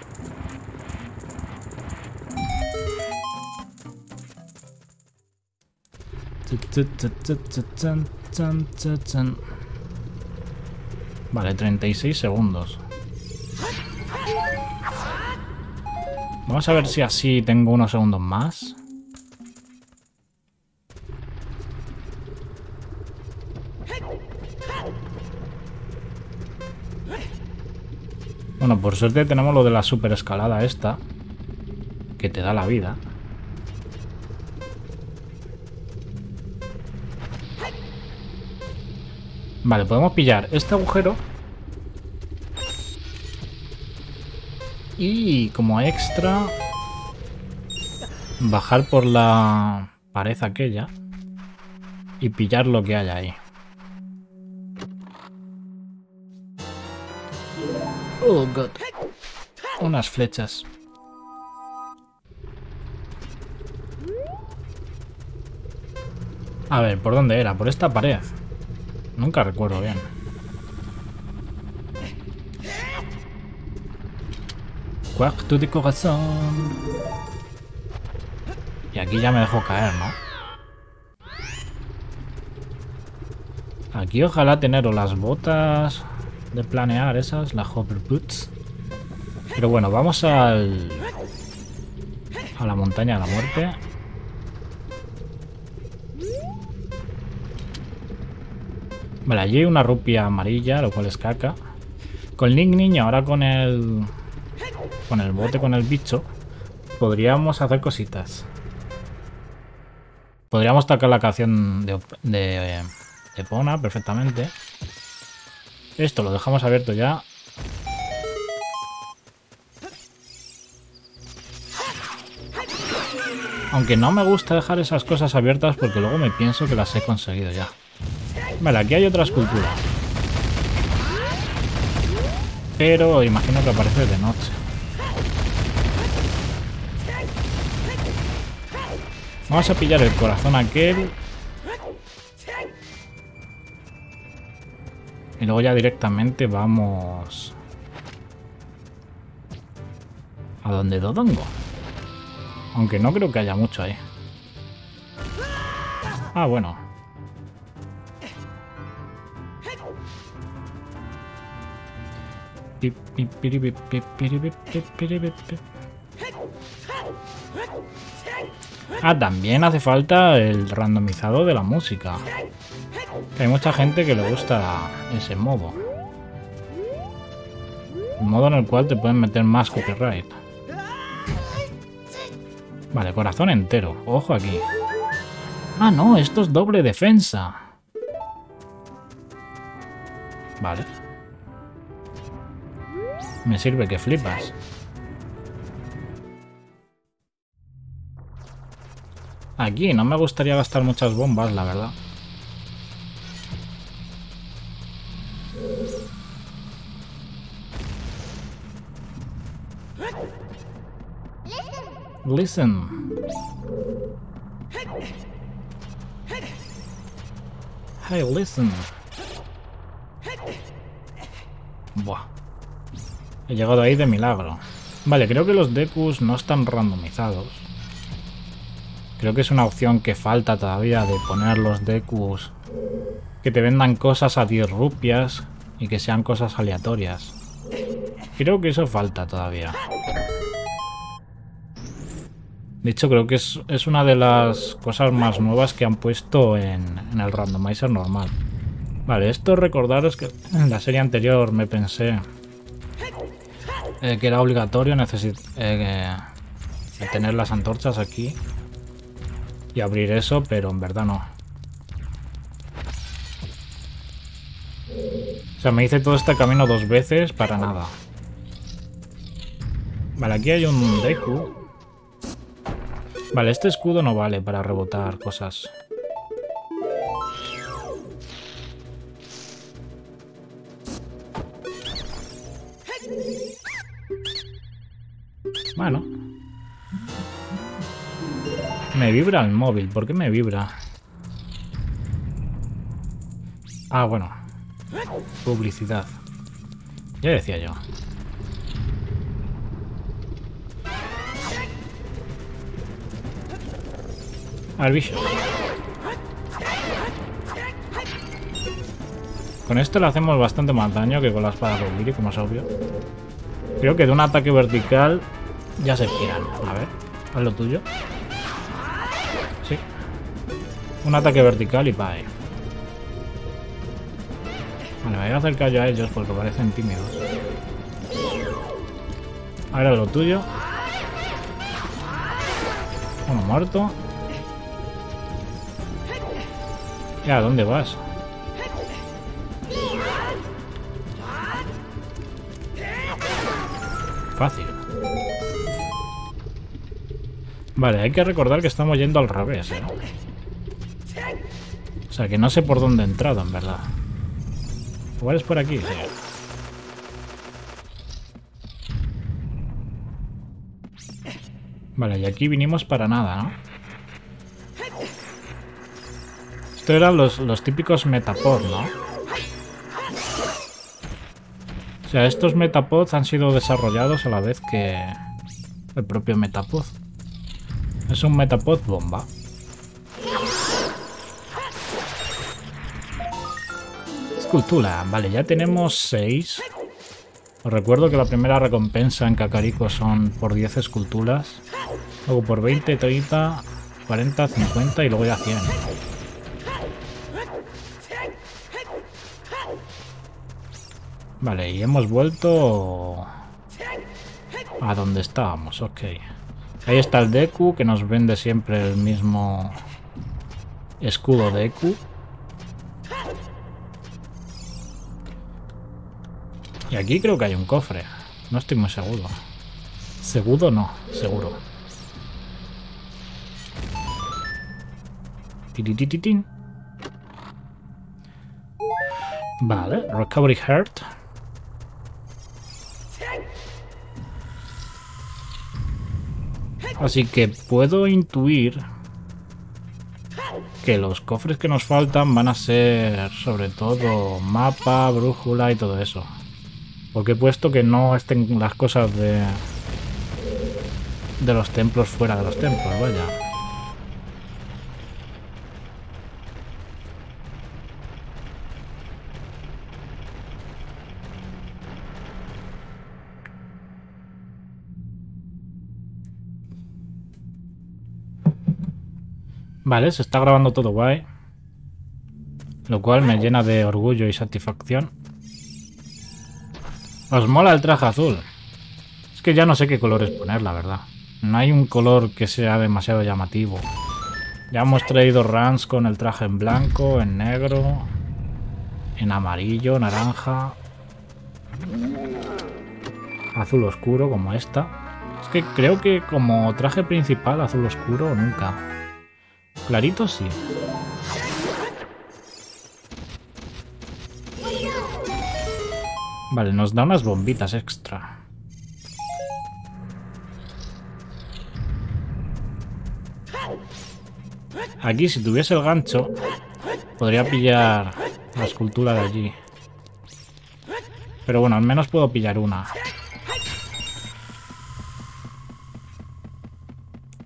Vale, 36 segundos. Vamos a ver si así tengo unos segundos más. Bueno, por suerte tenemos lo de la super escalada esta. Que te da la vida. Vale, podemos pillar este agujero. Y como extra... Bajar por la pared aquella. Y pillar lo que hay ahí. Oh, God. Unas flechas. A ver, ¿por dónde era? Por esta pared. Nunca recuerdo bien. Cuarto de corazón. Y aquí ya me dejo caer, ¿no? Aquí ojalá tener las botas de planear esas, las hover boots. Pero bueno, vamos al... A la montaña de la muerte. Vale, allí una rupia amarilla, lo cual es caca. Con Link Niño, ahora con el... Con el bote, con el bicho, podríamos hacer cositas. Podríamos tocar la canción de, de, de Pona perfectamente. Esto lo dejamos abierto ya. Aunque no me gusta dejar esas cosas abiertas porque luego me pienso que las he conseguido ya. Vale, aquí hay otra escultura. Pero imagino que aparece de noche. Vamos a pillar el corazón aquel. Y luego ya directamente vamos... A donde Dodongo. Aunque no creo que haya mucho ahí. Ah, bueno. Ah, también hace falta el randomizado de la música. hay mucha gente que le gusta ese modo. Un modo en el cual te pueden meter más copyright. Vale, corazón entero. Ojo aquí. Ah, no, esto es doble defensa. Vale. Me sirve que flipas. Aquí no me gustaría gastar muchas bombas, la verdad. Listen. Hey, listen. Buah. He llegado ahí de milagro. Vale, creo que los Dekus no están randomizados. Creo que es una opción que falta todavía de poner los Dekus que te vendan cosas a 10 rupias y que sean cosas aleatorias. Creo que eso falta todavía. De hecho, creo que es, una de las cosas más nuevas que han puesto en, en el randomizer normal. Vale, esto recordaros que en la serie anterior me pensé eh, que era obligatorio eh, tener las antorchas aquí y abrir eso, pero en verdad no. O sea, me hice todo este camino dos veces para nada. Vale, aquí hay un Deku. Vale, este escudo no vale para rebotar cosas. Bueno. Me vibra el móvil. ¿Por qué me vibra? Ah, bueno. Publicidad. Ya decía yo. Al bicho. Con esto le hacemos bastante más daño que con la espada de como es obvio. Creo que de un ataque vertical ya se tiran. A ver, haz lo tuyo. Sí. Un ataque vertical y pa' ahí. Vale, me voy a acercar yo a ellos porque parecen tímidos. Ahora lo tuyo. Uno muerto. Ya, ¿dónde vas? Fácil. Vale, hay que recordar que estamos yendo al revés, ¿eh? O sea, que no sé por dónde he entrado, en verdad. Igual es por aquí, sí. Vale, y aquí vinimos para nada, ¿no? Esto eran los, los típicos Metapod, ¿no? O sea, estos Metapods han sido desarrollados a la vez que el propio Metapod. Es un Metapod bomba. Escultura. Vale, ya tenemos 6. Os recuerdo que la primera recompensa en Kakariko son por 10 esculturas. Luego por 20, 30, 40, 50 y luego ya 100. Vale, y hemos vuelto a donde estábamos, ok. Ahí está el Deku, que nos vende siempre el mismo escudo Deku. Y aquí creo que hay un cofre. No estoy muy seguro. Seguro no, seguro. Vale, Recovery Heart. Así que puedo intuir que los cofres que nos faltan van a ser sobre todo mapa, brújula y todo eso. Porque he puesto que no estén las cosas de, de los templos fuera de los templos, vaya. Vale, se está grabando todo guay. Lo cual me llena de orgullo y satisfacción. Os mola el traje azul. Es que ya no sé qué colores poner, la verdad. No hay un color que sea demasiado llamativo. Ya hemos traído runs con el traje en blanco, en negro, en amarillo, naranja, azul oscuro como esta. Es que creo que como traje principal azul oscuro nunca. Clarito sí. Vale, nos da unas bombitas extra. Aquí, si tuviese el gancho, podría pillar la escultura de allí. Pero bueno, al menos puedo pillar una.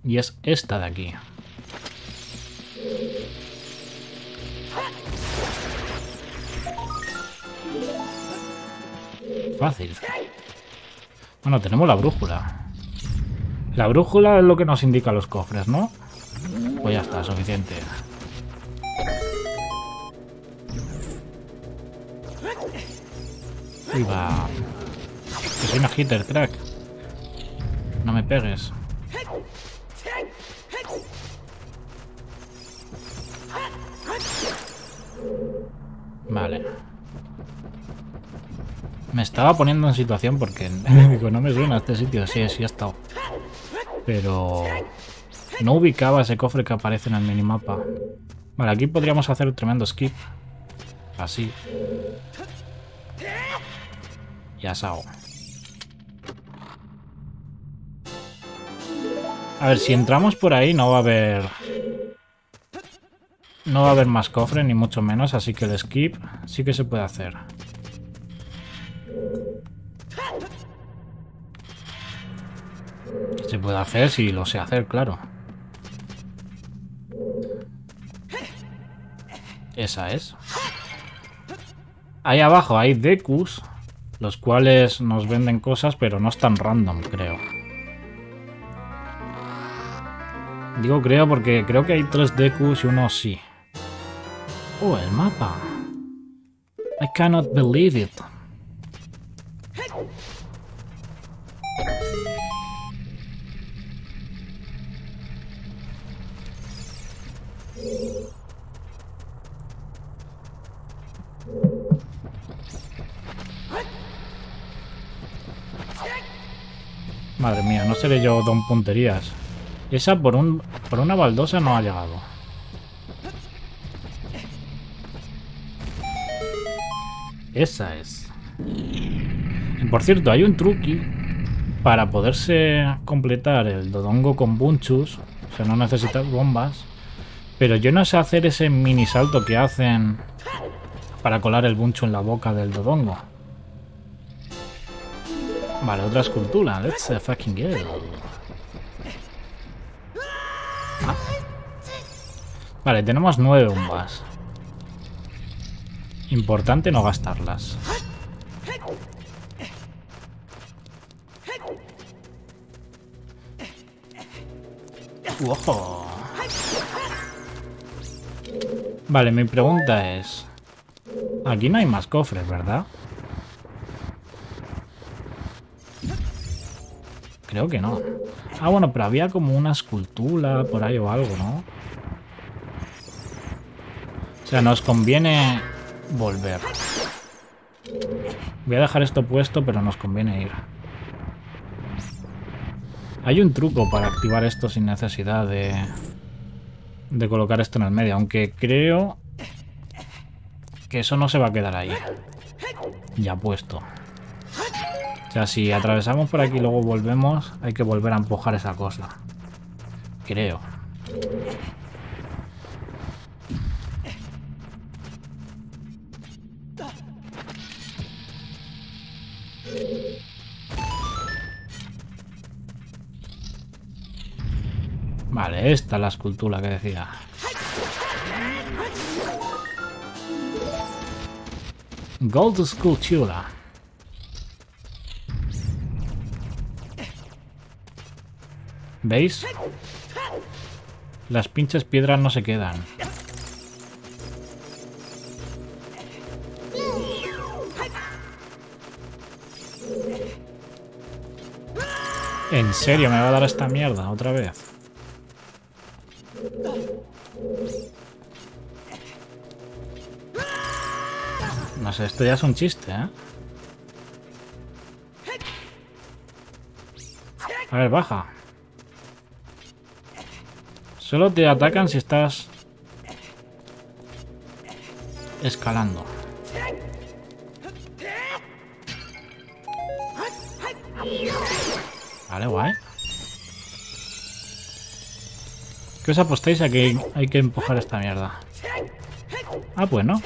Y es esta de aquí. Bueno, tenemos la brújula. La brújula es lo que nos indica los cofres, ¿no? Pues ya está, suficiente. Uy, va. Que soy una hitter, crack. No me pegues. Vale. Me estaba poniendo en situación porque no me suena este sitio. Sí, sí ha estado. Pero no ubicaba ese cofre que aparece en el minimapa. Vale, aquí podríamos hacer un tremendo skip. Así. Y asado. A ver, si entramos por ahí no va a haber... No va a haber más cofre, ni mucho menos, así que el skip sí que se puede hacer. Se puede hacer si lo sé hacer, claro. Esa es. Ahí abajo hay Dekus, los cuales nos venden cosas, pero no están random, creo. Digo creo porque creo que hay tres Dekus y uno sí. Oh, el mapa. I cannot believe it. Madre mía, no seré yo don punterías. Esa por, un, por una baldosa no ha llegado. Esa es. Por cierto, hay un truqui para poderse completar el Dodongo con Bunchus. O sea, no necesitas bombas. Pero yo no sé hacer ese mini salto que hacen para colar el Bunchu en la boca del Dodongo. Vale, otra escultura. Let's fucking go. Ah. Vale, tenemos nueve bombas. Importante no gastarlas. ¡Ojo! Vale, mi pregunta es... Aquí no hay más cofres, ¿verdad? Creo que no. Ah, bueno, pero había como una escultura por ahí o algo, ¿no? O sea, nos conviene volver. Voy a dejar esto puesto, pero nos conviene ir. Hay un truco para activar esto sin necesidad de, de colocar esto en el medio, aunque creo que eso no se va a quedar ahí. Ya puesto. O sea, si atravesamos por aquí y luego volvemos, hay que volver a empujar esa cosa. Creo. Vale, esta es la escultura que decía. Gold Sculptura. ¿Veis? Las pinches piedras no se quedan. ¿En serio me va a dar esta mierda otra vez? No sé, esto ya es un chiste, ¿eh? A ver, baja. Solo te atacan si estás escalando. Vale, guay. ¿Qué os apostáis a que hay que empujar esta mierda? Ah, pues no.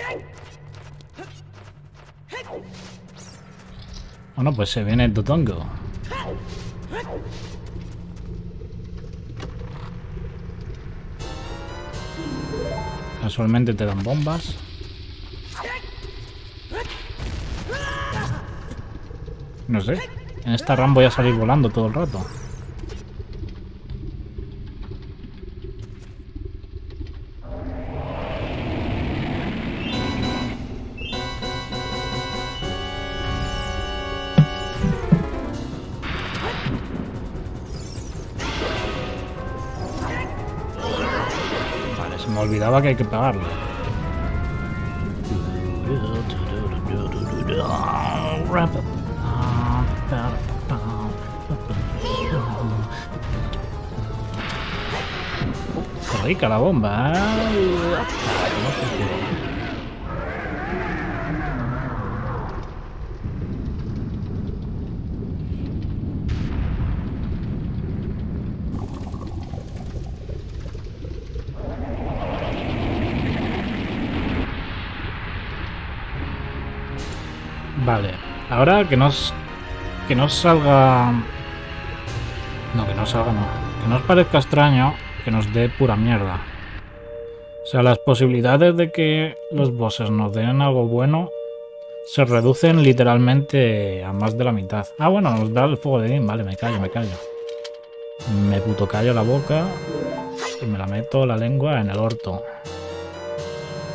Bueno, pues se viene el Totongo. Casualmente te dan bombas. No sé. En esta RAM voy a salir volando todo el rato. Olvidaba que hay que pagarlo. Qué rica la bomba. ¿eh? Vale, ahora que nos que nos salga no, que no salga no, que nos parezca extraño que nos dé pura mierda. O sea, las posibilidades de que los bosses nos den algo bueno se reducen literalmente a más de la mitad. Ah, bueno, nos da el fuego de Din. Vale, me callo, me callo. Me puto callo la boca y me la meto la lengua en el orto.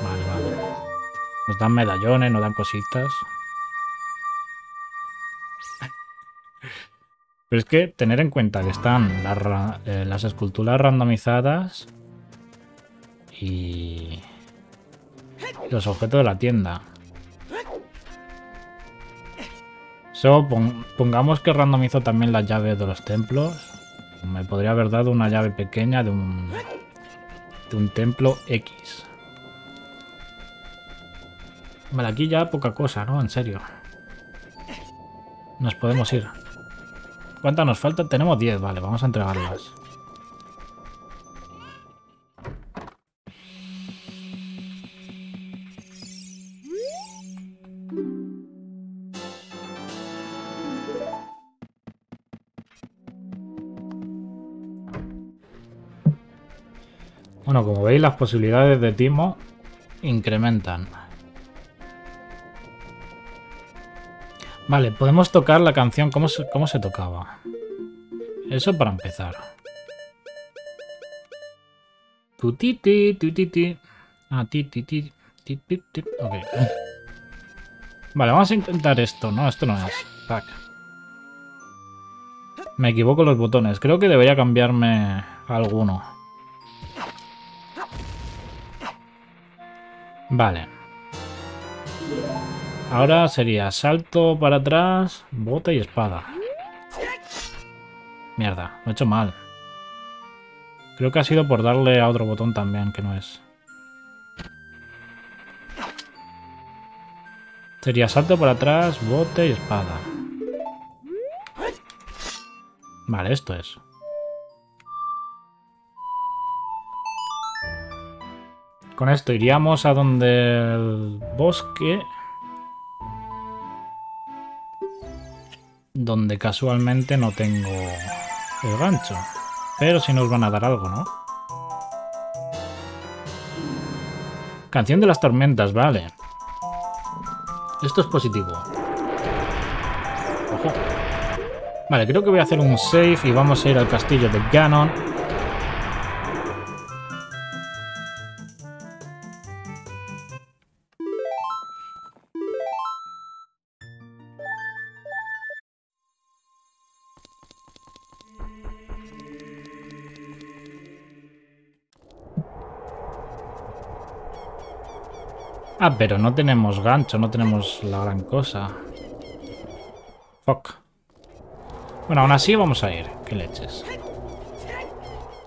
Vale, vale. Nos dan medallones, nos dan cositas. Pero es que tener en cuenta que están las, eh, las esculturas randomizadas y los objetos de la tienda. So, pongamos que randomizo también las llaves de los templos. Me podría haber dado una llave pequeña de un, de un templo X. Vale, aquí ya poca cosa, ¿no? En serio. Nos podemos ir. ¿Cuántas nos faltan? Tenemos 10, vale, vamos a entregarlas. Bueno, como veis, las posibilidades de Timo incrementan. Vale, podemos tocar la canción. ¿Cómo se, cómo se tocaba? Eso para empezar. Tutiti, tutiti. Ah, ti, Ok. Vale, vamos a intentar esto. No, esto no es. Me equivoco los botones. Creo que debería cambiarme alguno. Vale. Ahora sería salto para atrás, bota y espada. Mierda, lo he hecho mal. Creo que ha sido por darle a otro botón también, que no es. Sería salto para atrás, bote y espada. Vale, esto es. Con esto iríamos a donde el bosque. Donde casualmente no tengo el gancho. Pero si nos van a dar algo, ¿no? Canción de las tormentas, vale. Esto es positivo. Ojo. Vale, creo que voy a hacer un save y vamos a ir al castillo de Ganon. Ah, pero no tenemos gancho, no tenemos la gran cosa. Fuck. Bueno, aún así vamos a ir. Qué leches.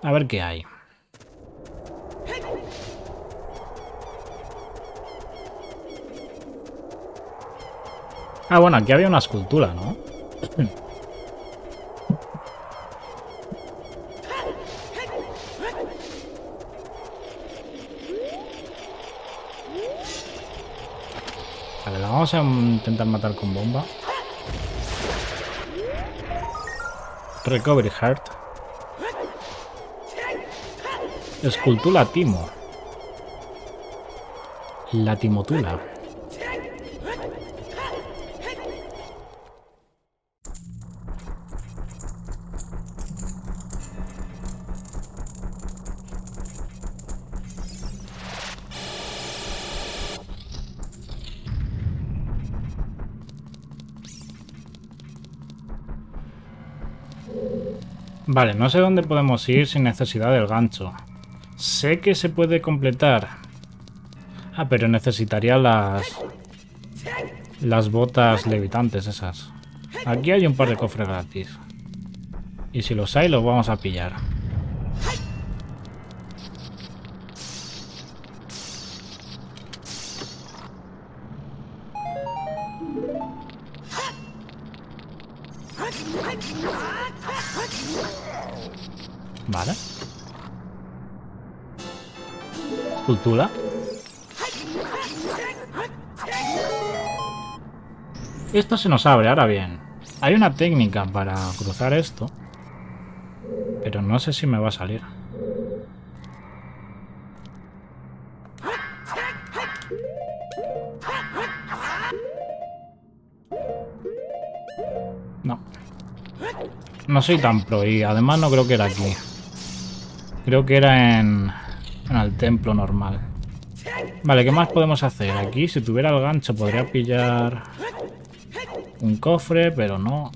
A ver qué hay. Ah, bueno, aquí había una escultura, ¿no? Vamos a intentar matar con bomba. Recovery Heart. Escultura Timo. La Timotula. Vale, no sé dónde podemos ir sin necesidad del gancho. Sé que se puede completar. Ah, pero necesitaría las... Las botas levitantes esas. Aquí hay un par de cofres gratis. Y si los hay, los vamos a pillar. Esto se nos abre, ahora bien. Hay una técnica para cruzar esto. Pero no sé si me va a salir. No. No soy tan pro y además no creo que era aquí. Creo que era en en el templo normal. Vale, ¿qué más podemos hacer? Aquí, si tuviera el gancho, podría pillar un cofre, pero no.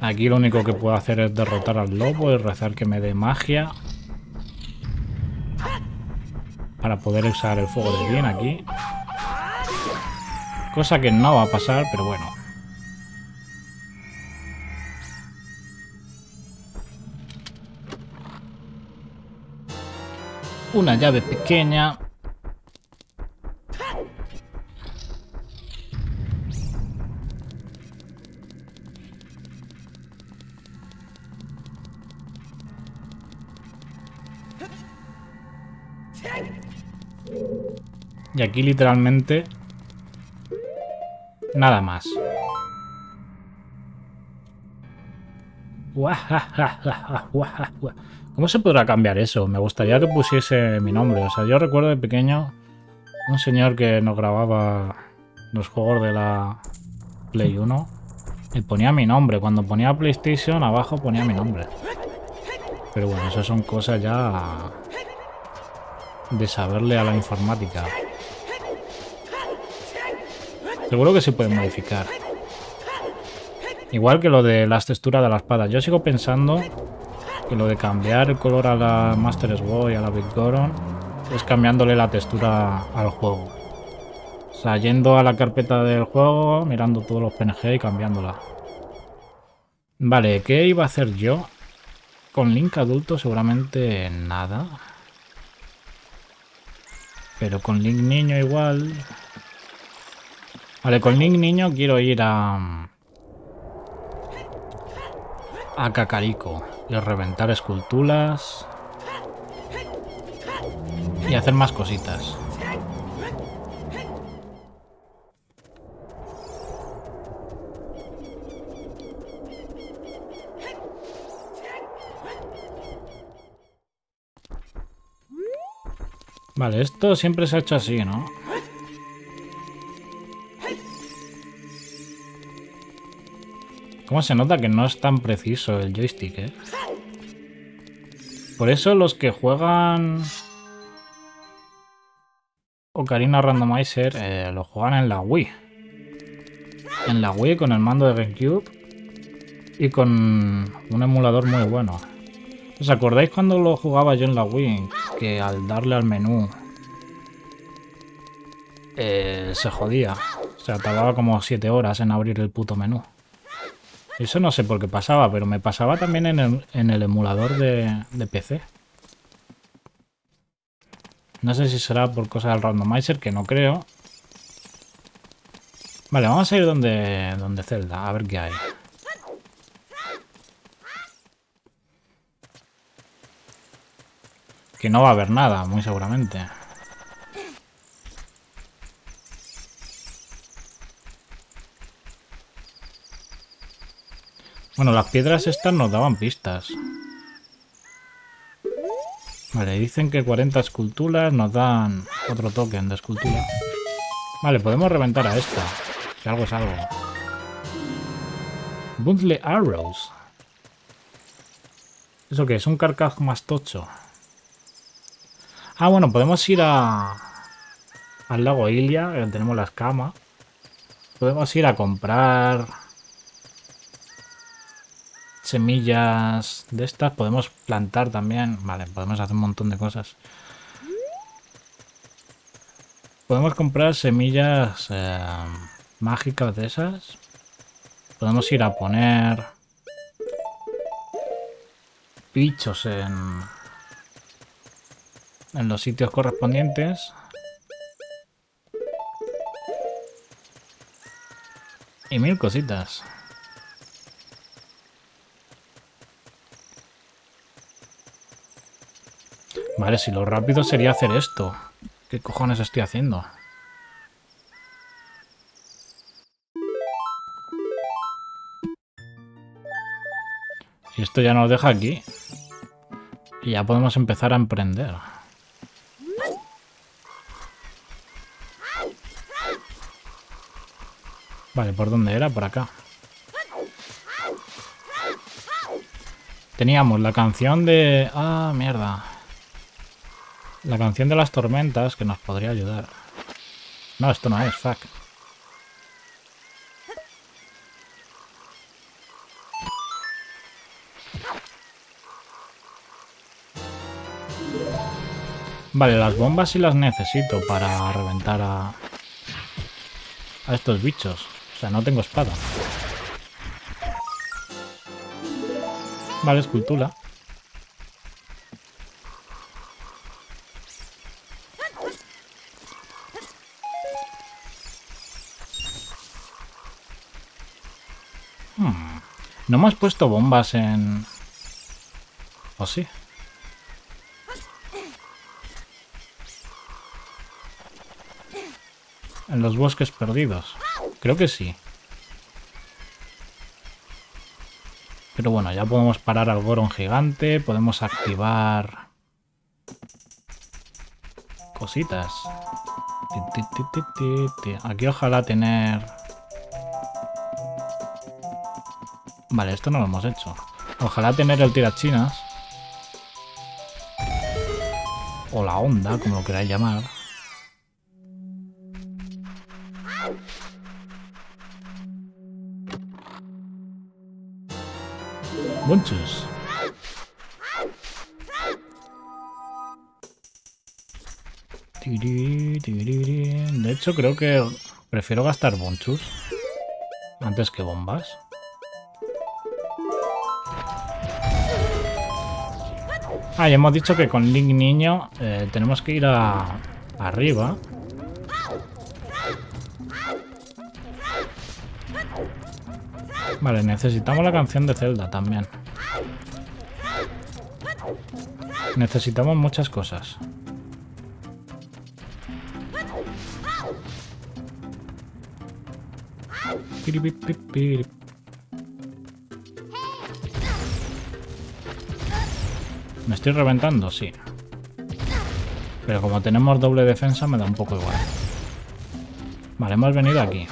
Aquí lo único que puedo hacer es derrotar al lobo y rezar que me dé magia. Para poder usar el fuego de bien aquí. Cosa que no va a pasar, pero bueno. Una llave pequeña. Y aquí literalmente nada más. ¿Cómo se podrá cambiar eso? Me gustaría que pusiese mi nombre. O sea, yo recuerdo de pequeño un señor que nos grababa los juegos de la Play 1 y ponía mi nombre. Cuando ponía PlayStation abajo ponía mi nombre. Pero bueno, eso son cosas ya de saberle a la informática. Seguro que se puede modificar. Igual que lo de las texturas de la espada. Yo sigo pensando que lo de cambiar el color a la Master Sword y a la Big Goron es cambiándole la textura al juego. O sea, yendo a la carpeta del juego, mirando todos los PNG y cambiándola. Vale, ¿qué iba a hacer yo? Con Link adulto seguramente nada. Pero con Link niño igual... Vale, con Link niño quiero ir a... A Cacarico. Y reventar esculturas. Y hacer más cositas. Vale, esto siempre se ha hecho así, ¿no? ¿Cómo se nota que no es tan preciso el joystick, eh? Por eso los que juegan Ocarina Randomizer eh, lo juegan en la Wii. En la Wii con el mando de GameCube y con un emulador muy bueno. ¿Os acordáis cuando lo jugaba yo en la Wii? Que al darle al menú eh, se jodía. O sea, tardaba como 7 horas en abrir el puto menú. Eso no sé por qué pasaba, pero me pasaba también en el, emulador de, de, PC. No sé si será por cosa del randomizer, que no creo. Vale, vamos a ir donde, donde Zelda, a ver qué hay. Que no va a haber nada, muy seguramente. Bueno, las piedras estas nos daban pistas. Vale, dicen que 40 esculturas nos dan otro token de escultura. Vale, podemos reventar a esta. Si algo es algo. Bundle Arrows. ¿Eso qué es? Un carcaj más tocho. Ah, bueno, podemos ir a... Al lago Ilia, donde tenemos la escama. Podemos ir a comprar... Semillas de estas. Podemos plantar también. Vale, podemos hacer un montón de cosas. Podemos comprar semillas eh, mágicas de esas. Podemos ir a poner bichos en en los sitios correspondientes. Y mil cositas. Vale, si lo rápido sería hacer esto. ¿Qué cojones estoy haciendo? Y esto ya nos deja aquí. Y ya podemos empezar a emprender. Vale, ¿por dónde era? Por acá. Teníamos la canción de... Ah, mierda. La canción de las tormentas que nos podría ayudar. No, esto no es, fuck. Vale, las bombas sí las necesito para reventar a... A estos bichos. O sea, no tengo espada. Vale, escultura. No hemos puesto bombas en... ¿O sí? En los bosques perdidos. Creo que sí. Pero bueno, ya podemos parar al Goron gigante. Podemos activar... Cositas. Aquí ojalá tener... Vale, esto no lo hemos hecho. Ojalá tener el tirachinas. O la onda, como lo queráis llamar. Bonchus. De hecho, creo que prefiero gastar bonchus antes que bombas. Ah, ya hemos dicho que con Link Niño eh, tenemos que ir a, arriba. Vale, necesitamos la canción de Zelda también. Necesitamos muchas cosas. ¿Me estoy reventando? Sí. Pero como tenemos doble defensa me da un poco igual. Vale, hemos venido aquí.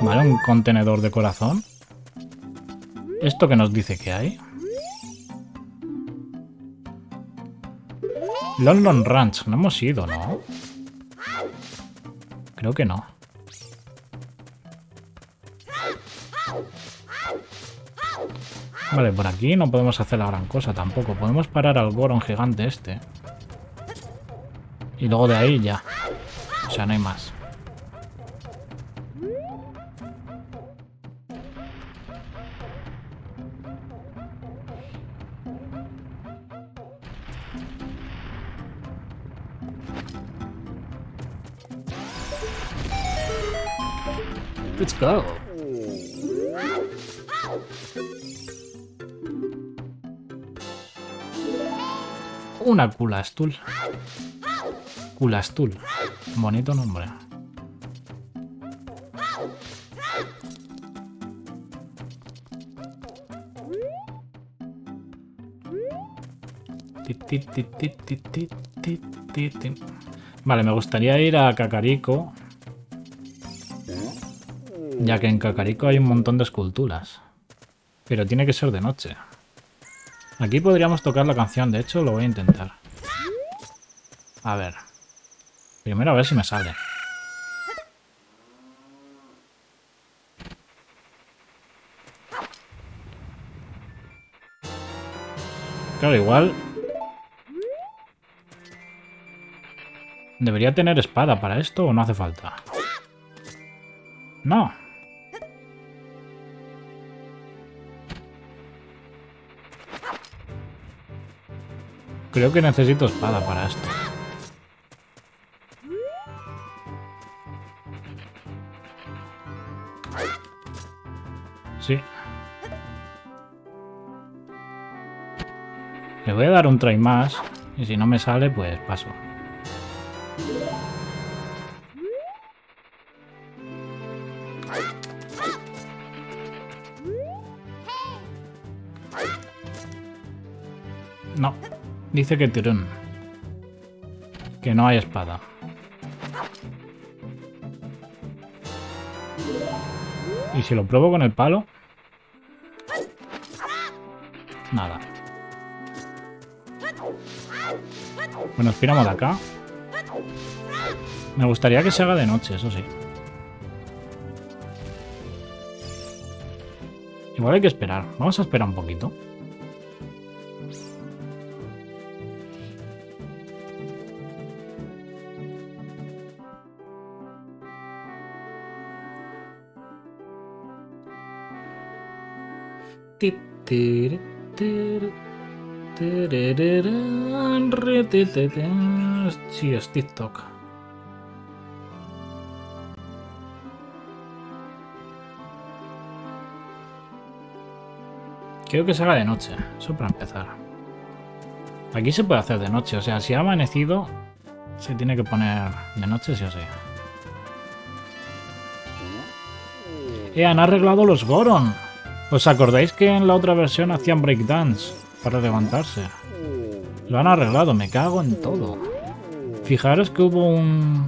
Vale, un contenedor de corazón. ¿Esto que nos dice que hay? London Ranch. No hemos ido, ¿no? Creo que no. Vale, por aquí no podemos hacer la gran cosa tampoco. Podemos parar al Goron gigante este. Y luego de ahí ya. O sea, no hay más. Let's go. Una Kulastul. Kulastul. Bonito nombre. Vale, me gustaría ir a Cacarico ya que en Cacarico hay un montón de esculturas. Pero tiene que ser de noche. Aquí podríamos tocar la canción, de hecho lo voy a intentar. A ver. Primero a ver si me sale. Claro, igual... ¿Debería tener espada para esto o no hace falta? No. Creo que necesito espada para esto. Sí. Le voy a dar un try más. Y si no me sale, pues paso. Dice que tirón. Que no hay espada. ¿Y si lo pruebo con el palo? Nada. Bueno, espiramos de acá. Me gustaría que se haga de noche, eso sí. Igual hay que esperar. Vamos a esperar un poquito. Sí, es TikTok. Quiero que se haga de noche, eso para empezar. Aquí se puede hacer de noche, o sea, si ha amanecido, se tiene que poner de noche sí o sí. Eh, han arreglado los Goron. ¿Os acordáis que en la otra versión hacían breakdance para levantarse? Lo han arreglado, me cago en todo. Fijaros que hubo un...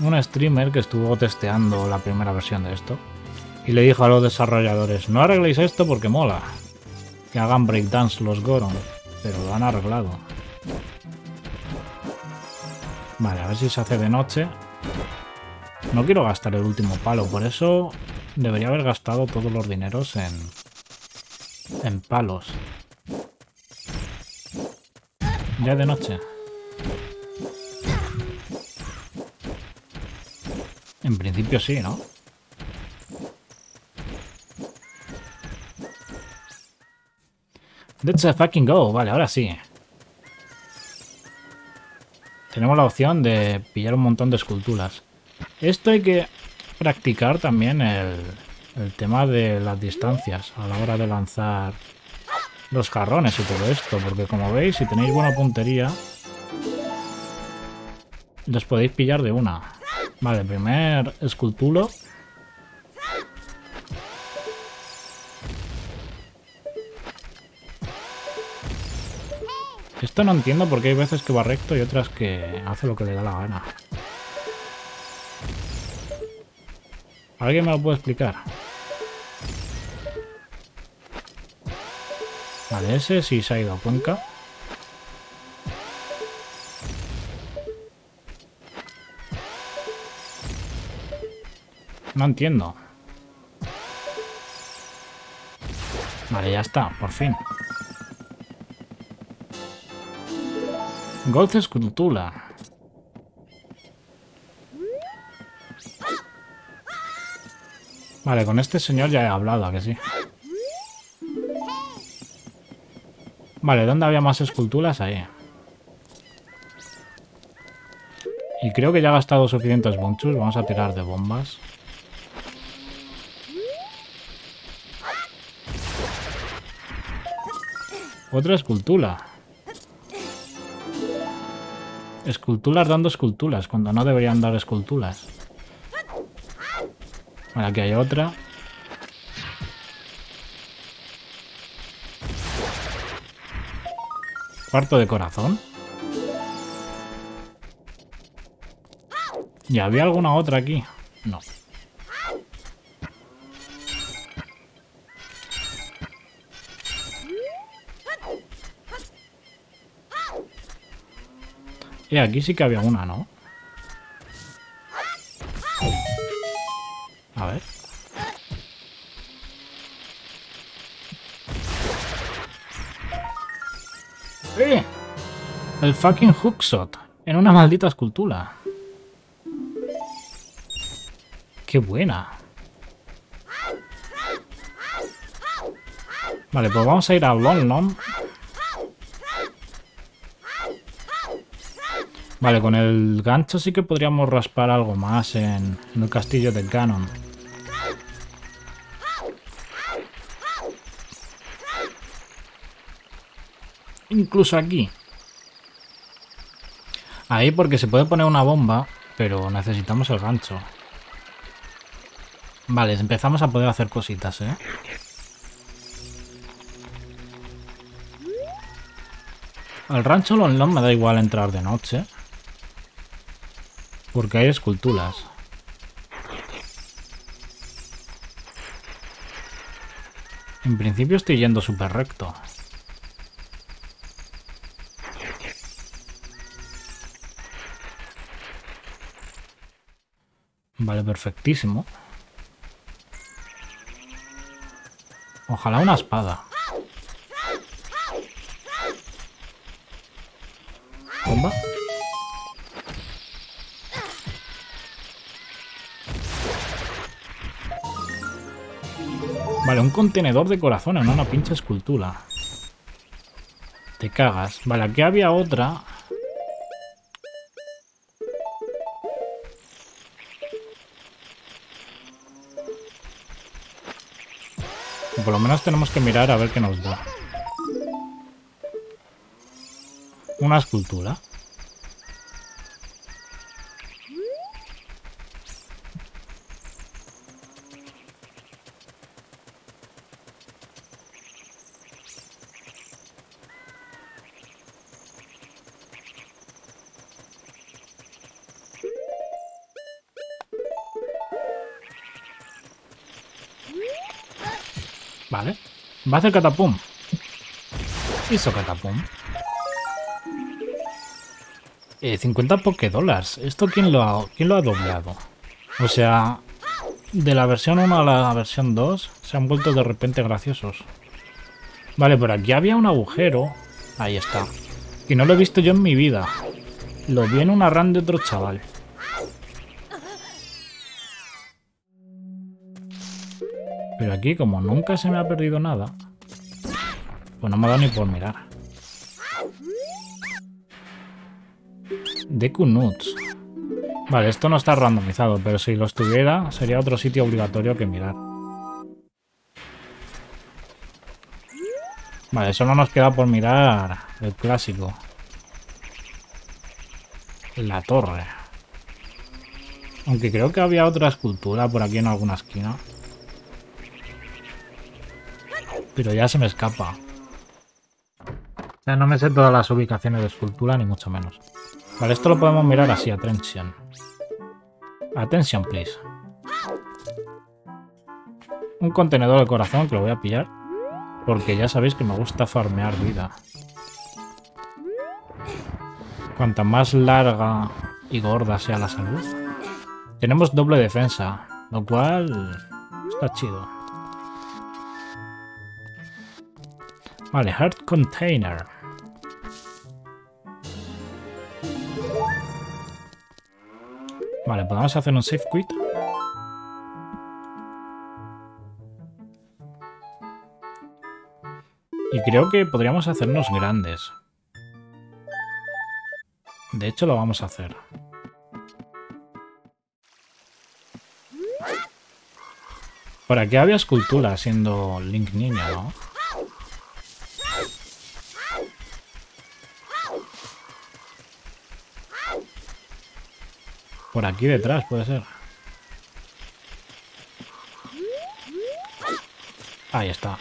Un streamer que estuvo testeando la primera versión de esto. Y le dijo a los desarrolladores, no arregléis esto porque mola. Que hagan breakdance los Goron. Pero lo han arreglado. Vale, a ver si se hace de noche. No quiero gastar el último palo, por eso debería haber gastado todos los dineros en, en palos. Ya de noche. En principio sí, ¿no? Let's fucking go. Vale, ahora sí. Tenemos la opción de pillar un montón de esculturas. Esto hay que practicar también el, tema de las distancias a la hora de lanzar los jarrones y todo esto. Porque como veis, si tenéis buena puntería, los podéis pillar de una. Vale, primer escultulo. Esto no entiendo porque hay veces que va recto y otras que hace lo que le da la gana. ¿Alguien me lo puede explicar? Vale, ese sí se ha ido a Cuenca. No entiendo. Vale, ya está, por fin. Golf Escultura. Vale, con este señor ya he hablado, ¿a que sí? Vale, ¿dónde había más esculturas? Ahí. Y creo que ya ha gastado suficientes bonchus. Vamos a tirar de bombas. Otra escultura. Esculturas dando esculturas, cuando no deberían dar esculturas. Bueno, aquí hay otra. Cuarto de corazón. ¿Y había alguna otra aquí? No. Y aquí sí que había una, ¿no? A ver. ¡Eh! El fucking hookshot. En una maldita escultura. ¡Qué buena! Vale, pues vamos a ir a Long Vale, con el gancho sí que podríamos raspar algo más en, el castillo de Ganon. Incluso aquí. Ahí porque se puede poner una bomba, pero necesitamos el gancho. Vale, empezamos a poder hacer cositas, ¿eh? Al rancho Lonlon me da igual entrar de noche. Porque hay esculturas. En principio estoy yendo súper recto. Perfectísimo. Ojalá una espada. Bomba. Vale, un contenedor de corazones, no una pinche escultura. Te cagas. Vale, aquí había otra. Por lo menos tenemos que mirar a ver qué nos da. Una escultura. Va a hacer catapum. Hizo catapum. Eh, 50 dólares. ¿Esto quién lo, ha, quién lo ha doblado? O sea, de la versión 1 a la versión 2 se han vuelto de repente graciosos. Vale, por aquí había un agujero. Ahí está. Que no lo he visto yo en mi vida. Lo vi en una run de otro chaval. Como nunca se me ha perdido nada, pues no me ha dado ni por mirar. Deku Nuts. Vale, esto no está randomizado, pero si lo estuviera, sería otro sitio obligatorio que mirar. Vale, solo nos queda por mirar el clásico. La torre. Aunque creo que había otra escultura por aquí en alguna esquina. Pero ya se me escapa. O sea, no me sé todas las ubicaciones de escultura, ni mucho menos. Vale, esto lo podemos mirar así, attention. Attention, please. Un contenedor de corazón que lo voy a pillar. Porque ya sabéis que me gusta farmear vida. Cuanta más larga y gorda sea la salud. Tenemos doble defensa, lo cual está chido. Vale, Heart Container. Vale, podemos hacer un save quit. Y creo que podríamos hacernos grandes. De hecho, lo vamos a hacer. Por aquí había escultura siendo Link Niña, ¿no? Por aquí detrás puede ser. Ahí está.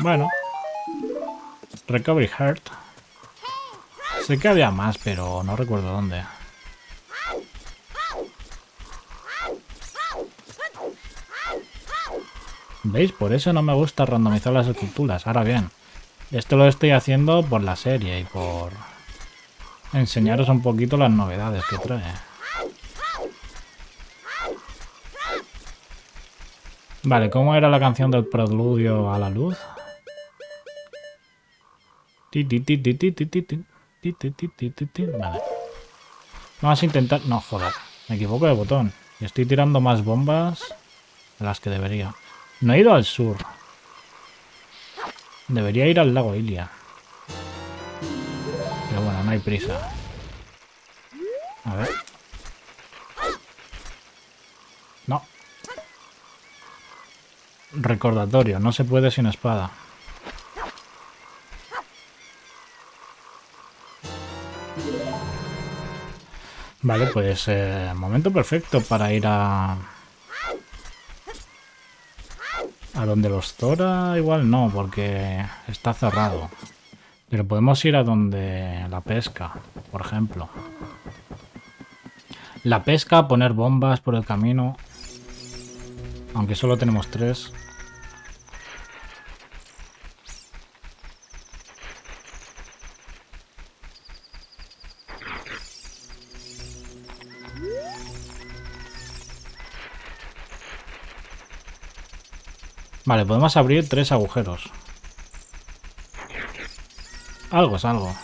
Bueno. Recovery Heart. Sé que había más, pero no recuerdo dónde. ¿Veis? Por eso no me gusta randomizar las esculturas. Ahora bien, esto lo estoy haciendo por la serie y por enseñaros un poquito las novedades que trae. Vale, ¿cómo era la canción del preludio a la luz? Vale. Vamos a intentar... No, joder. Me equivoco de botón. Estoy tirando más bombas de las que debería. No he ido al sur. Debería ir al lago Ilia. Pero bueno, no hay prisa. A ver. No. Recordatorio, no se puede sin espada. Vale, pues eh, momento perfecto para ir a... A donde los Zora igual no, porque está cerrado. Pero podemos ir a donde la pesca, por ejemplo. La pesca, poner bombas por el camino. Aunque solo tenemos tres. Vale, podemos abrir tres agujeros. Algo es algo.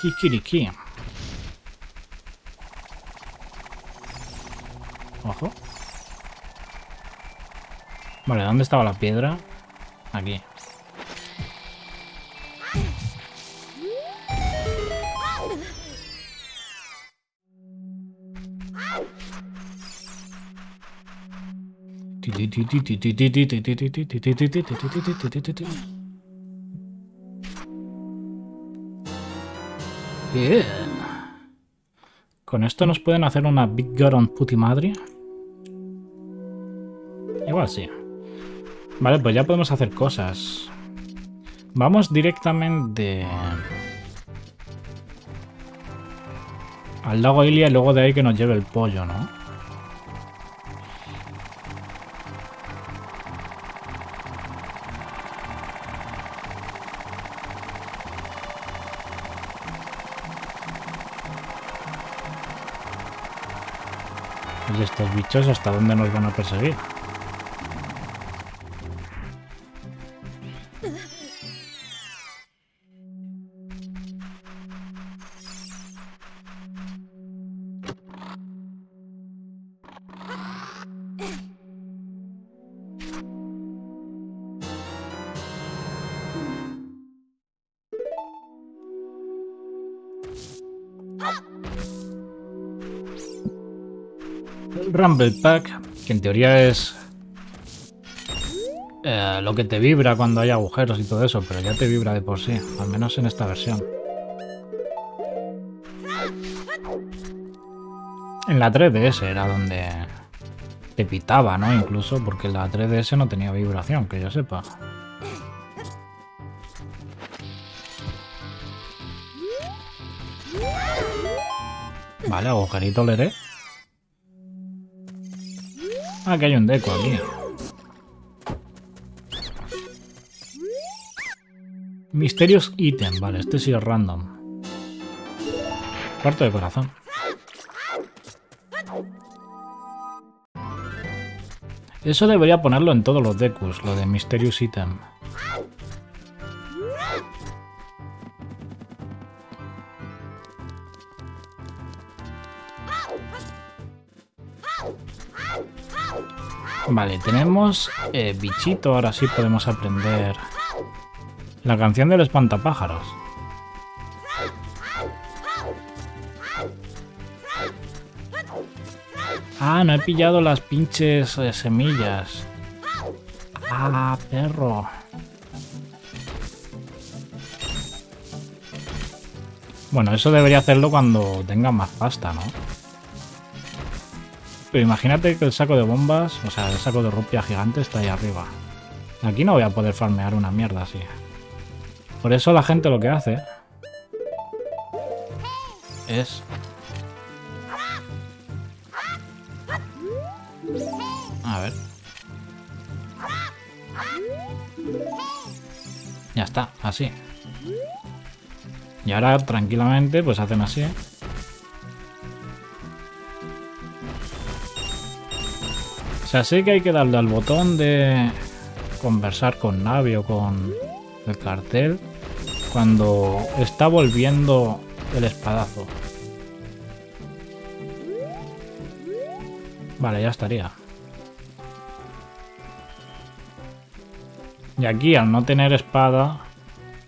Kikiriki. Ojo. Vale, ¿dónde estaba la piedra? Aquí. Bien. Con esto nos pueden hacer una Big Goron puti madre. Igual sí. Vale, pues ya podemos hacer cosas. Vamos directamente al lago Ilia y luego de ahí que nos lleve el pollo, ¿no? Estos bichos hasta dónde nos van a perseguir? Rumble Pack, que en teoría es eh, lo que te vibra cuando hay agujeros y todo eso, pero ya te vibra de por sí, al menos en esta versión. En la 3DS era donde te pitaba, ¿no? Incluso porque la 3DS no tenía vibración, que yo sepa. Vale, agujerito leeré. Ah, que hay un deco aquí. Misterios ítem. Vale, este sí es random. Cuarto de corazón. Eso debería ponerlo en todos los decus, lo de Mysterious Item. Vale, tenemos eh, bichito, ahora sí podemos aprender la canción del espantapájaros. Ah, no he pillado las pinches eh, semillas. Ah, perro. Bueno, eso debería hacerlo cuando tenga más pasta, ¿no? Pero imagínate que el saco de bombas, o sea, el saco de rupia gigante está ahí arriba. Aquí no voy a poder farmear una mierda así. Por eso la gente lo que hace es... A ver. Ya está, así. Y ahora tranquilamente pues hacen así. O sea, sé que hay que darle al botón de conversar con Navi o con el cartel cuando está volviendo el espadazo. Vale, ya estaría. Y aquí, al no tener espada,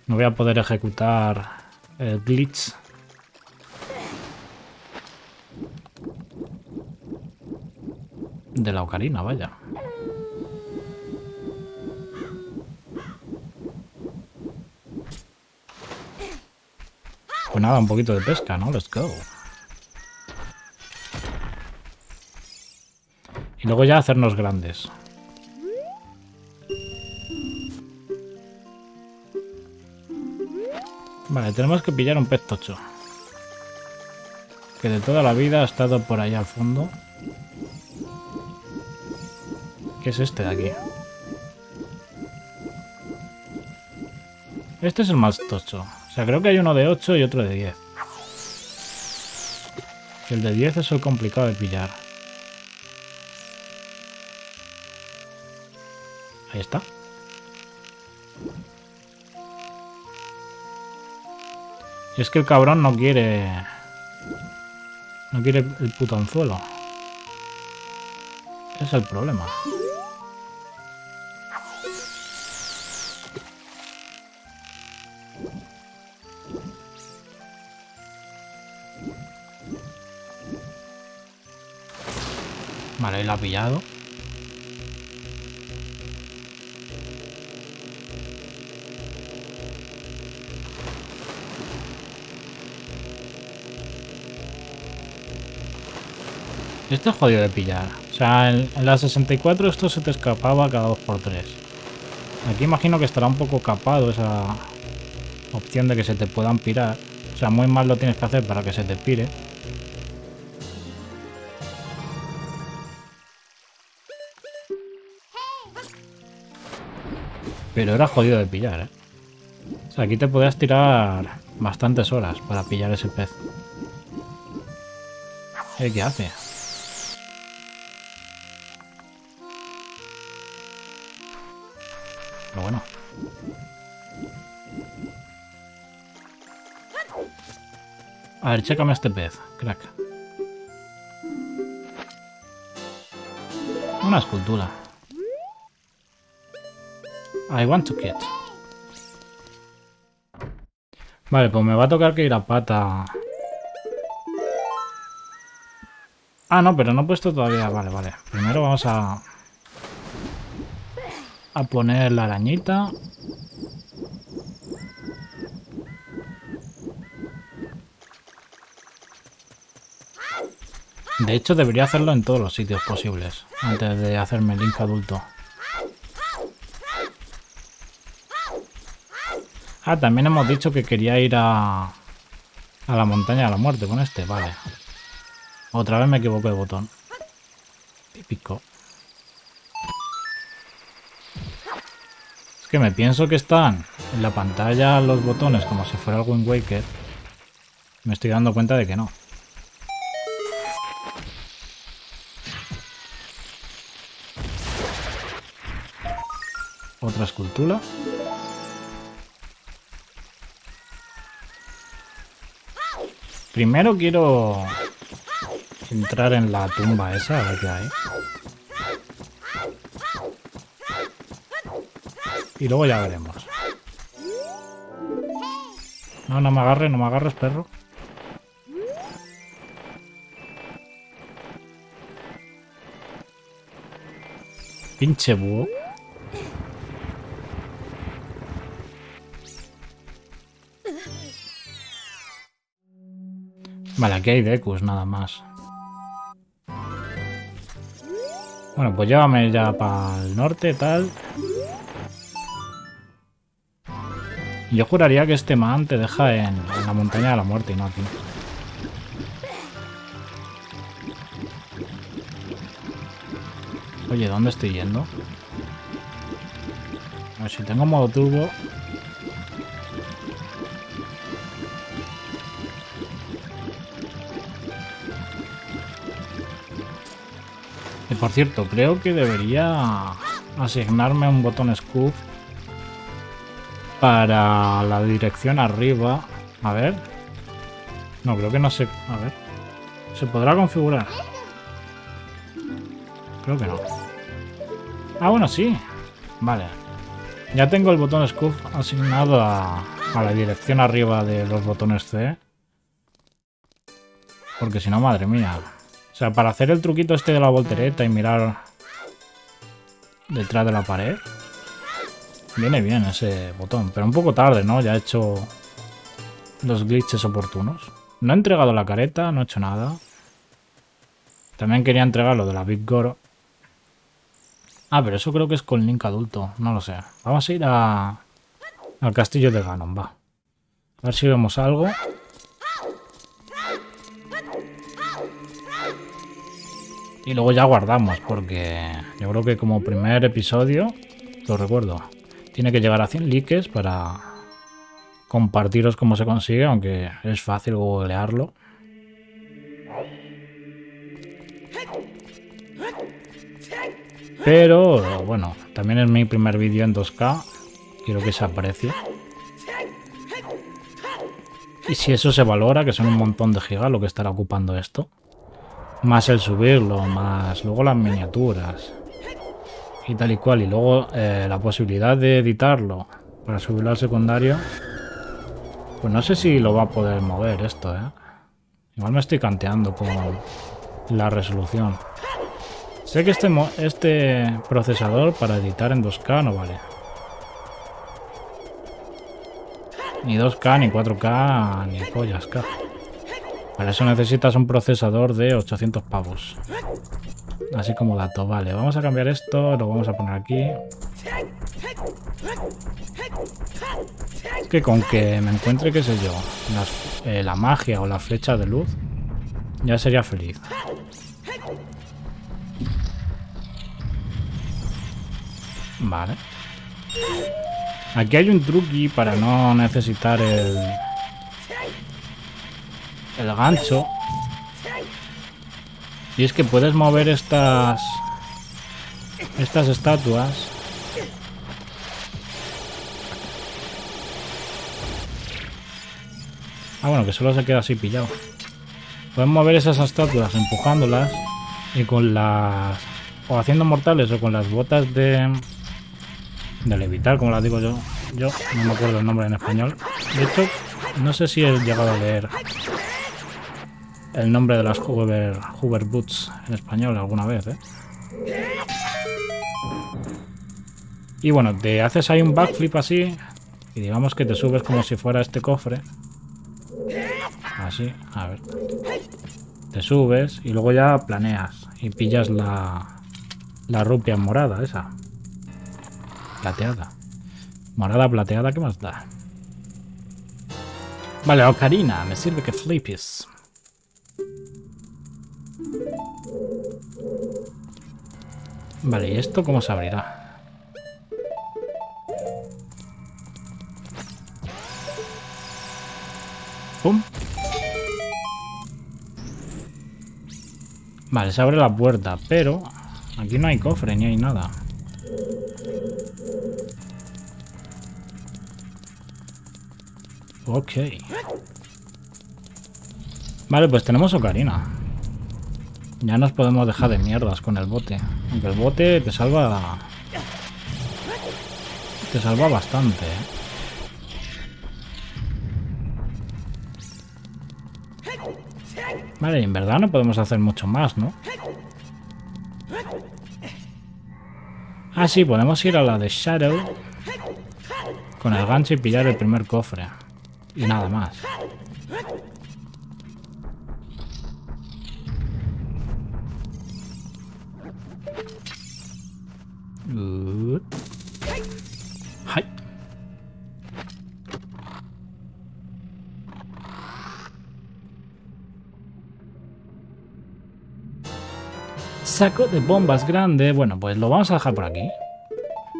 no voy a poder ejecutar el glitch de la ocarina, vaya. Pues nada, un poquito de pesca, ¿no? Let's go. Y luego ya hacernos grandes. Vale, tenemos que pillar un pez tocho. Que de toda la vida ha estado por ahí al fondo. ¿Qué es este de aquí? Este es el más tocho. O sea, creo que hay uno de 8 y otro de 10. El de 10 es el complicado de pillar. Ahí está. Y es que el cabrón no quiere... No quiere el puto anzuelo. Ese es el problema. Ahí lo ha pillado. Este es jodido de pillar. O sea, en, la 64 esto se te escapaba cada 2x3. Aquí imagino que estará un poco capado esa opción de que se te puedan pirar. O sea, muy mal lo tienes que hacer para que se te pire. Pero era jodido de pillar, ¿eh? O sea, aquí te podías tirar bastantes horas para pillar ese pez. ¿Eh, ¿Qué hace? Pero bueno. A ver, chécame este pez, crack. Una escultura. I want to get. Vale, pues me va a tocar que ir a pata. Ah, no, pero no he puesto todavía. Vale, vale. Primero vamos a... A poner la arañita. De hecho, debería hacerlo en todos los sitios posibles. Antes de hacerme el link adulto. Ah, también hemos dicho que quería ir a... A la montaña de la muerte con este, vale. Otra vez me equivoco de botón. Típico. Es que me pienso que están en la pantalla los botones como si fuera el Wind Waker. Me estoy dando cuenta de que no. Otra escultura. Primero quiero entrar en la tumba esa, a ver qué hay. Y luego ya veremos. No, no me agarres, no me agarres, perro. Pinche búho. Vale, aquí hay Decus nada más. Bueno, pues llévame ya para el norte, tal. Yo juraría que este man te deja en, en la montaña de la muerte y no aquí. Oye, ¿dónde estoy yendo? A ver si tengo modo turbo. Por cierto, creo que debería asignarme un botón scoop para la dirección arriba. A ver. No, creo que no sé. A ver. ¿Se podrá configurar? Creo que no. Ah, bueno, sí. Vale. Ya tengo el botón scoop asignado a, a la dirección arriba de los botones C. Porque si no, madre mía. O sea, para hacer el truquito este de la voltereta y mirar detrás de la pared, viene bien ese botón. Pero un poco tarde, ¿no? Ya he hecho los glitches oportunos. No he entregado la careta, no he hecho nada. También quería entregar lo de la Big Goro. Ah, pero eso creo que es con Link adulto. No lo sé. Vamos a ir a... al castillo de Ganon, va. A ver si vemos algo. Y luego ya guardamos, porque yo creo que como primer episodio, lo recuerdo, tiene que llegar a 100 likes para compartiros cómo se consigue, aunque es fácil googlearlo. Pero bueno, también es mi primer vídeo en 2K, quiero que se aprecie. Y si eso se valora, que son un montón de gigas lo que estará ocupando esto, más el subirlo, más luego las miniaturas y tal y cual, y luego eh, la posibilidad de editarlo para subirlo al secundario, pues no sé si lo va a poder mover esto, ¿eh? Igual me estoy canteando con la resolución. Sé que este, este procesador para editar en 2K no vale. Ni 2K, ni 4K, ni pollas K. Para eso necesitas un procesador de 800 pavos. Así como dato. Vale, vamos a cambiar esto, lo vamos a poner aquí. Que con que me encuentre, qué sé yo, eh, la magia o la flecha de luz, ya sería feliz. Vale. Aquí hay un truqui para no necesitar el... El gancho. Y es que puedes mover estas... Estas estatuas. Ah, bueno, que solo se queda así pillado. Puedes mover esas estatuas empujándolas y con las... O haciendo mortales o con las botas de de levitar, como las digo yo. Yo no me acuerdo el nombre en español. De hecho, no sé si he llegado a leer el nombre de las Hoover, Boots en español alguna vez, ¿eh? Y bueno, te haces ahí un backflip así y digamos que te subes como si fuera este cofre. Así, a ver. Te subes y luego ya planeas y pillas la, la rupia morada esa. Plateada. Morada plateada, ¿qué más da? Vale, ocarina, me sirve que flipes. Vale, ¿y esto cómo se abrirá? ¡Pum! Vale, se abre la puerta, pero aquí no hay cofre ni hay nada. Ok. Vale, pues tenemos Ocarina. Ya nos podemos dejar de mierdas con el bote. Aunque el bote te salva... Te salva bastante, ¿eh? Vale, en verdad no podemos hacer mucho más, ¿no? Ah, sí, podemos ir a la de Shadow con el gancho y pillar el primer cofre. Y nada más. Saco de bombas grande. Bueno, pues lo vamos a dejar por aquí.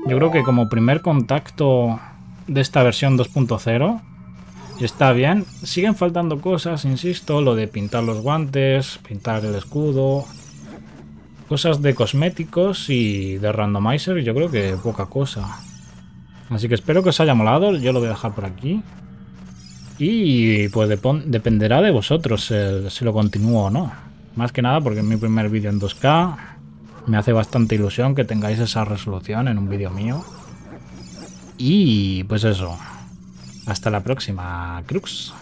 Yo creo que como primer contacto de esta versión 2.0 está bien. Siguen faltando cosas, insisto, lo de pintar los guantes, pintar el escudo, cosas de cosméticos y de randomizer, yo creo que poca cosa. Así que espero que os haya molado, yo lo voy a dejar por aquí. Y pues dependerá de vosotros si lo continúo o no. Más que nada porque es mi primer vídeo en 2K. Me hace bastante ilusión que tengáis esa resolución en un vídeo mío. Y pues eso. Hasta la próxima, Crux.